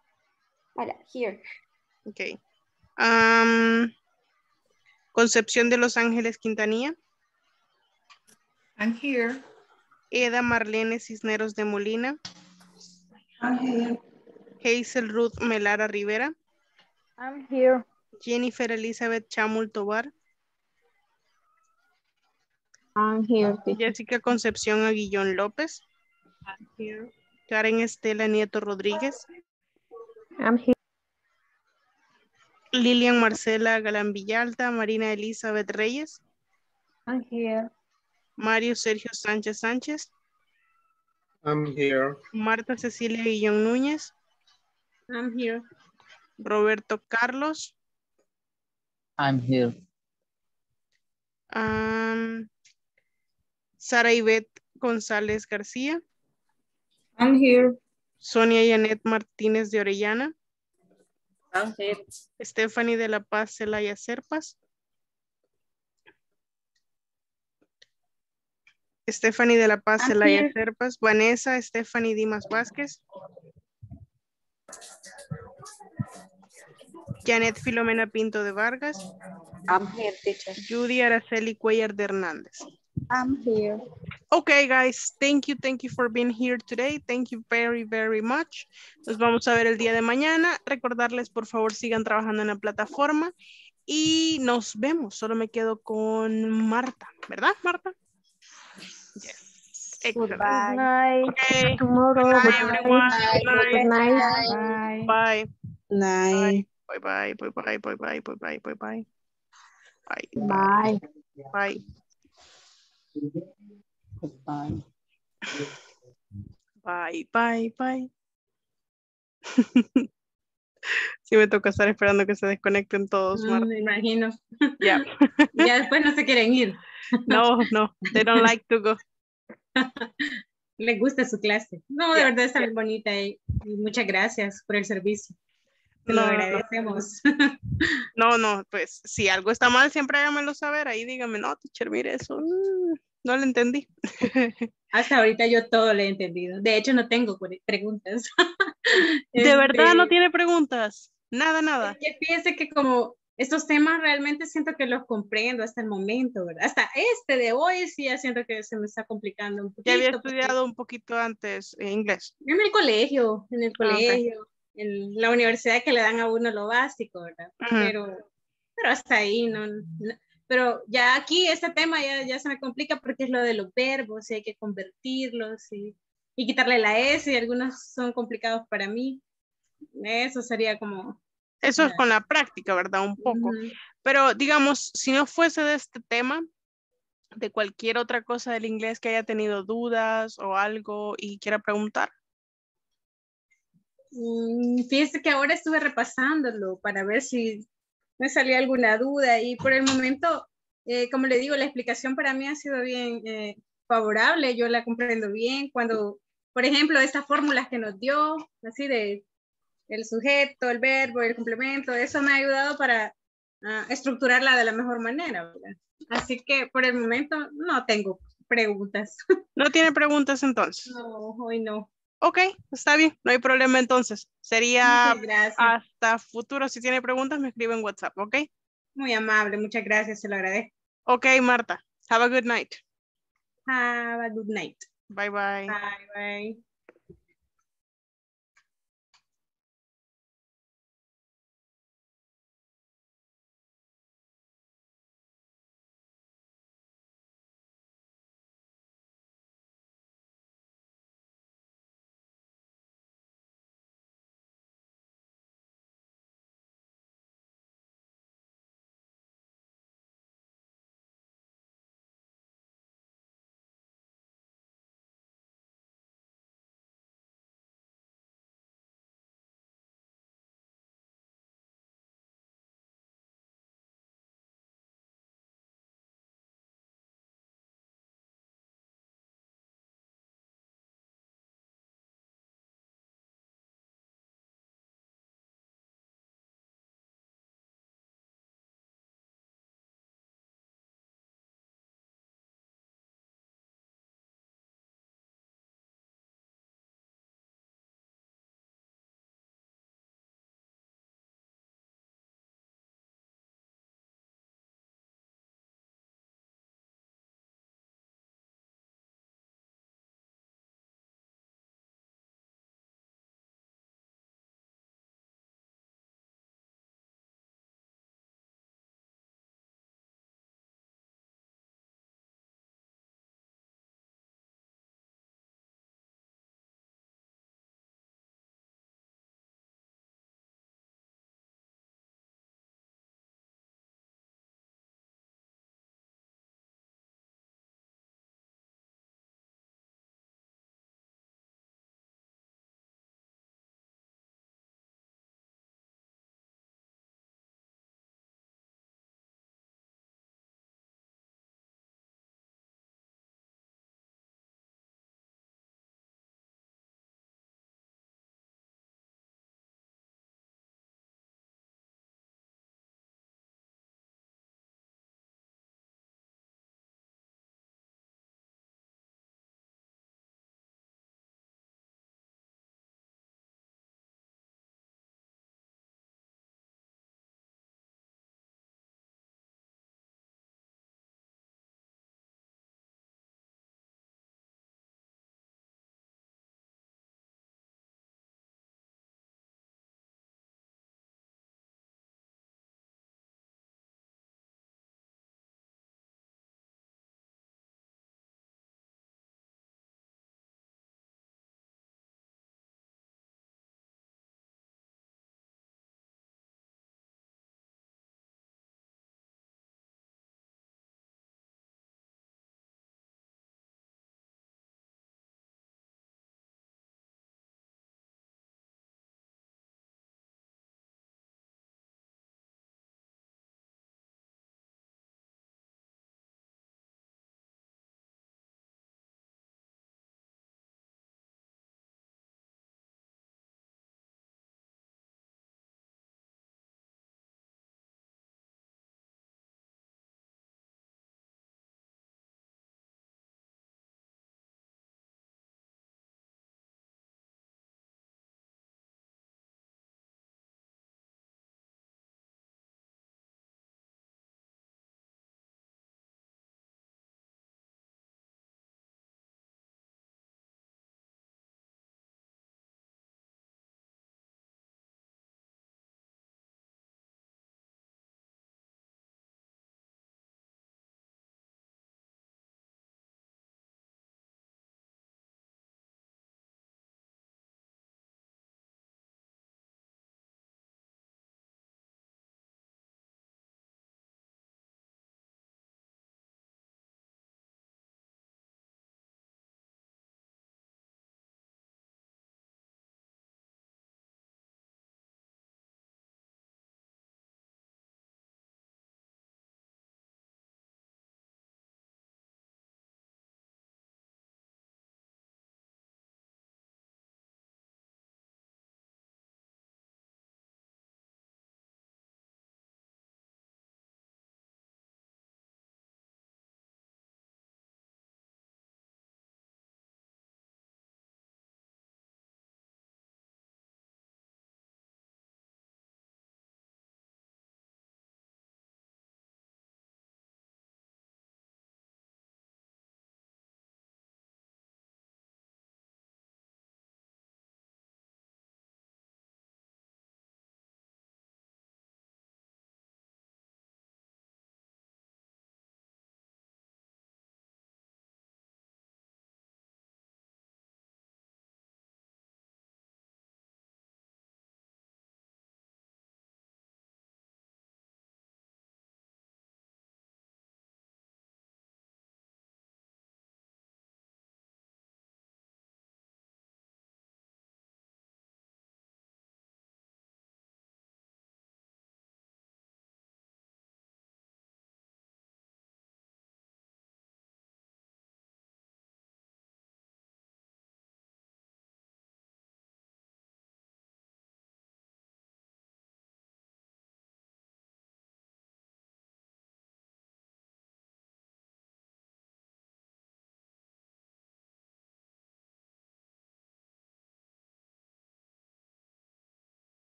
Hola, here. Ok. Am, Concepción de Los Ángeles Quintanilla. I'm here. Eda Marlene Cisneros de Molina. I'm here. Hazel Ruth Melara Rivera. I'm here. Jennifer Elizabeth Chamul Tobar. I'm here. Jessica Concepción Aguillón López. Karen Estela Nieto Rodríguez. I'm here. Lilian Marcela Galán Villalta. Marina Elizabeth Reyes. I'm here. Mario Sergio Sánchez Sánchez. I'm here. Marta Cecilia Guillón Núñez. I'm here. Roberto Carlos. I'm here. am, Sara Ivette González García. I'm here. Sonia Yanet Martínez de Orellana. I'm here. Stephanie de la Paz Celaya Serpas. Stephanie de la Paz Celaya. Serpas. Vanessa Stephanie Dimas Vázquez. Janet Filomena Pinto de Vargas. I'm here, teacher. Judy Araceli Cuellar de Hernández. I'm here. Okay, guys, thank you, thank you for being here today. Thank you very, very much. Nos vamos a ver el día de mañana. Recordarles, por favor, sigan trabajando en la plataforma y nos vemos. Solo me quedo con Marta, ¿verdad, Marta? Yes. Excellent. Good night. Okay. Tomorrow. Good night, Good everyone. night. Good Good night. night. Bye. Night. Bye, bye, bye, bye, bye, bye, bye, bye, bye, bye. Bye. Bye. Bye. Goodbye. Bye, bye, bye. Sí me toca estar esperando que se desconecten todos, Marta. me imagino. Ya. ya después no se quieren ir. No, no, they don't like to go. Les gusta su clase. No, de verdad está muy bonita y, y muchas gracias por el servicio. Te No, lo no. No, no, pues si algo está mal, siempre háganmelo saber. Ahí díganme, no, teacher, mire eso. mm, no lo entendí. Hasta ahorita yo todo lo he entendido. De hecho, no tengo pre- preguntas. De verdad no Este, tiene preguntas. Nada, nada. que piense que como estos temas realmente siento que los comprendo hasta el momento, ¿verdad? Hasta este de hoy sí ya siento que se me está complicando un poquito. Ya había porque- estudiado un poquito antes eh, inglés. En el colegio, en el Ah, colegio, en la universidad que le dan a uno lo básico, ¿verdad? Ujú. Pero, pero hasta ahí, no, no- Pero ya aquí este tema ya, ya se me complica porque es lo de los verbos y hay que convertirlos y, y quitarle la S y algunos son complicados para mí. Eso sería como... Eso es con la práctica, ¿verdad? Un poco. Ujú. Pero digamos, si no fuese de este tema, de cualquier otra cosa del inglés que haya tenido dudas o algo y quiera preguntar. Mm, Fíjese que ahora estuve repasándolo para ver si me salía alguna duda y por el momento, eh, como le digo, la explicación para mí ha sido bien eh, favorable, yo la comprendo bien. Cuando, por ejemplo, estas fórmulas que nos dio, así de el sujeto, el verbo, el complemento, eso me ha ayudado para ah, estructurarla de la mejor manera. ¿verdad? Así que por el momento no tengo preguntas. ¿No tiene preguntas entonces? No, hoy no. Ok, está bien, no hay problema entonces. Sería hasta futuro. Si tiene preguntas, me escribe en WhatsApp, ¿ok? Muy amable, muchas gracias, se lo agradezco. Ok, Marta. Have a good night. Have a good night. Bye bye. Bye bye.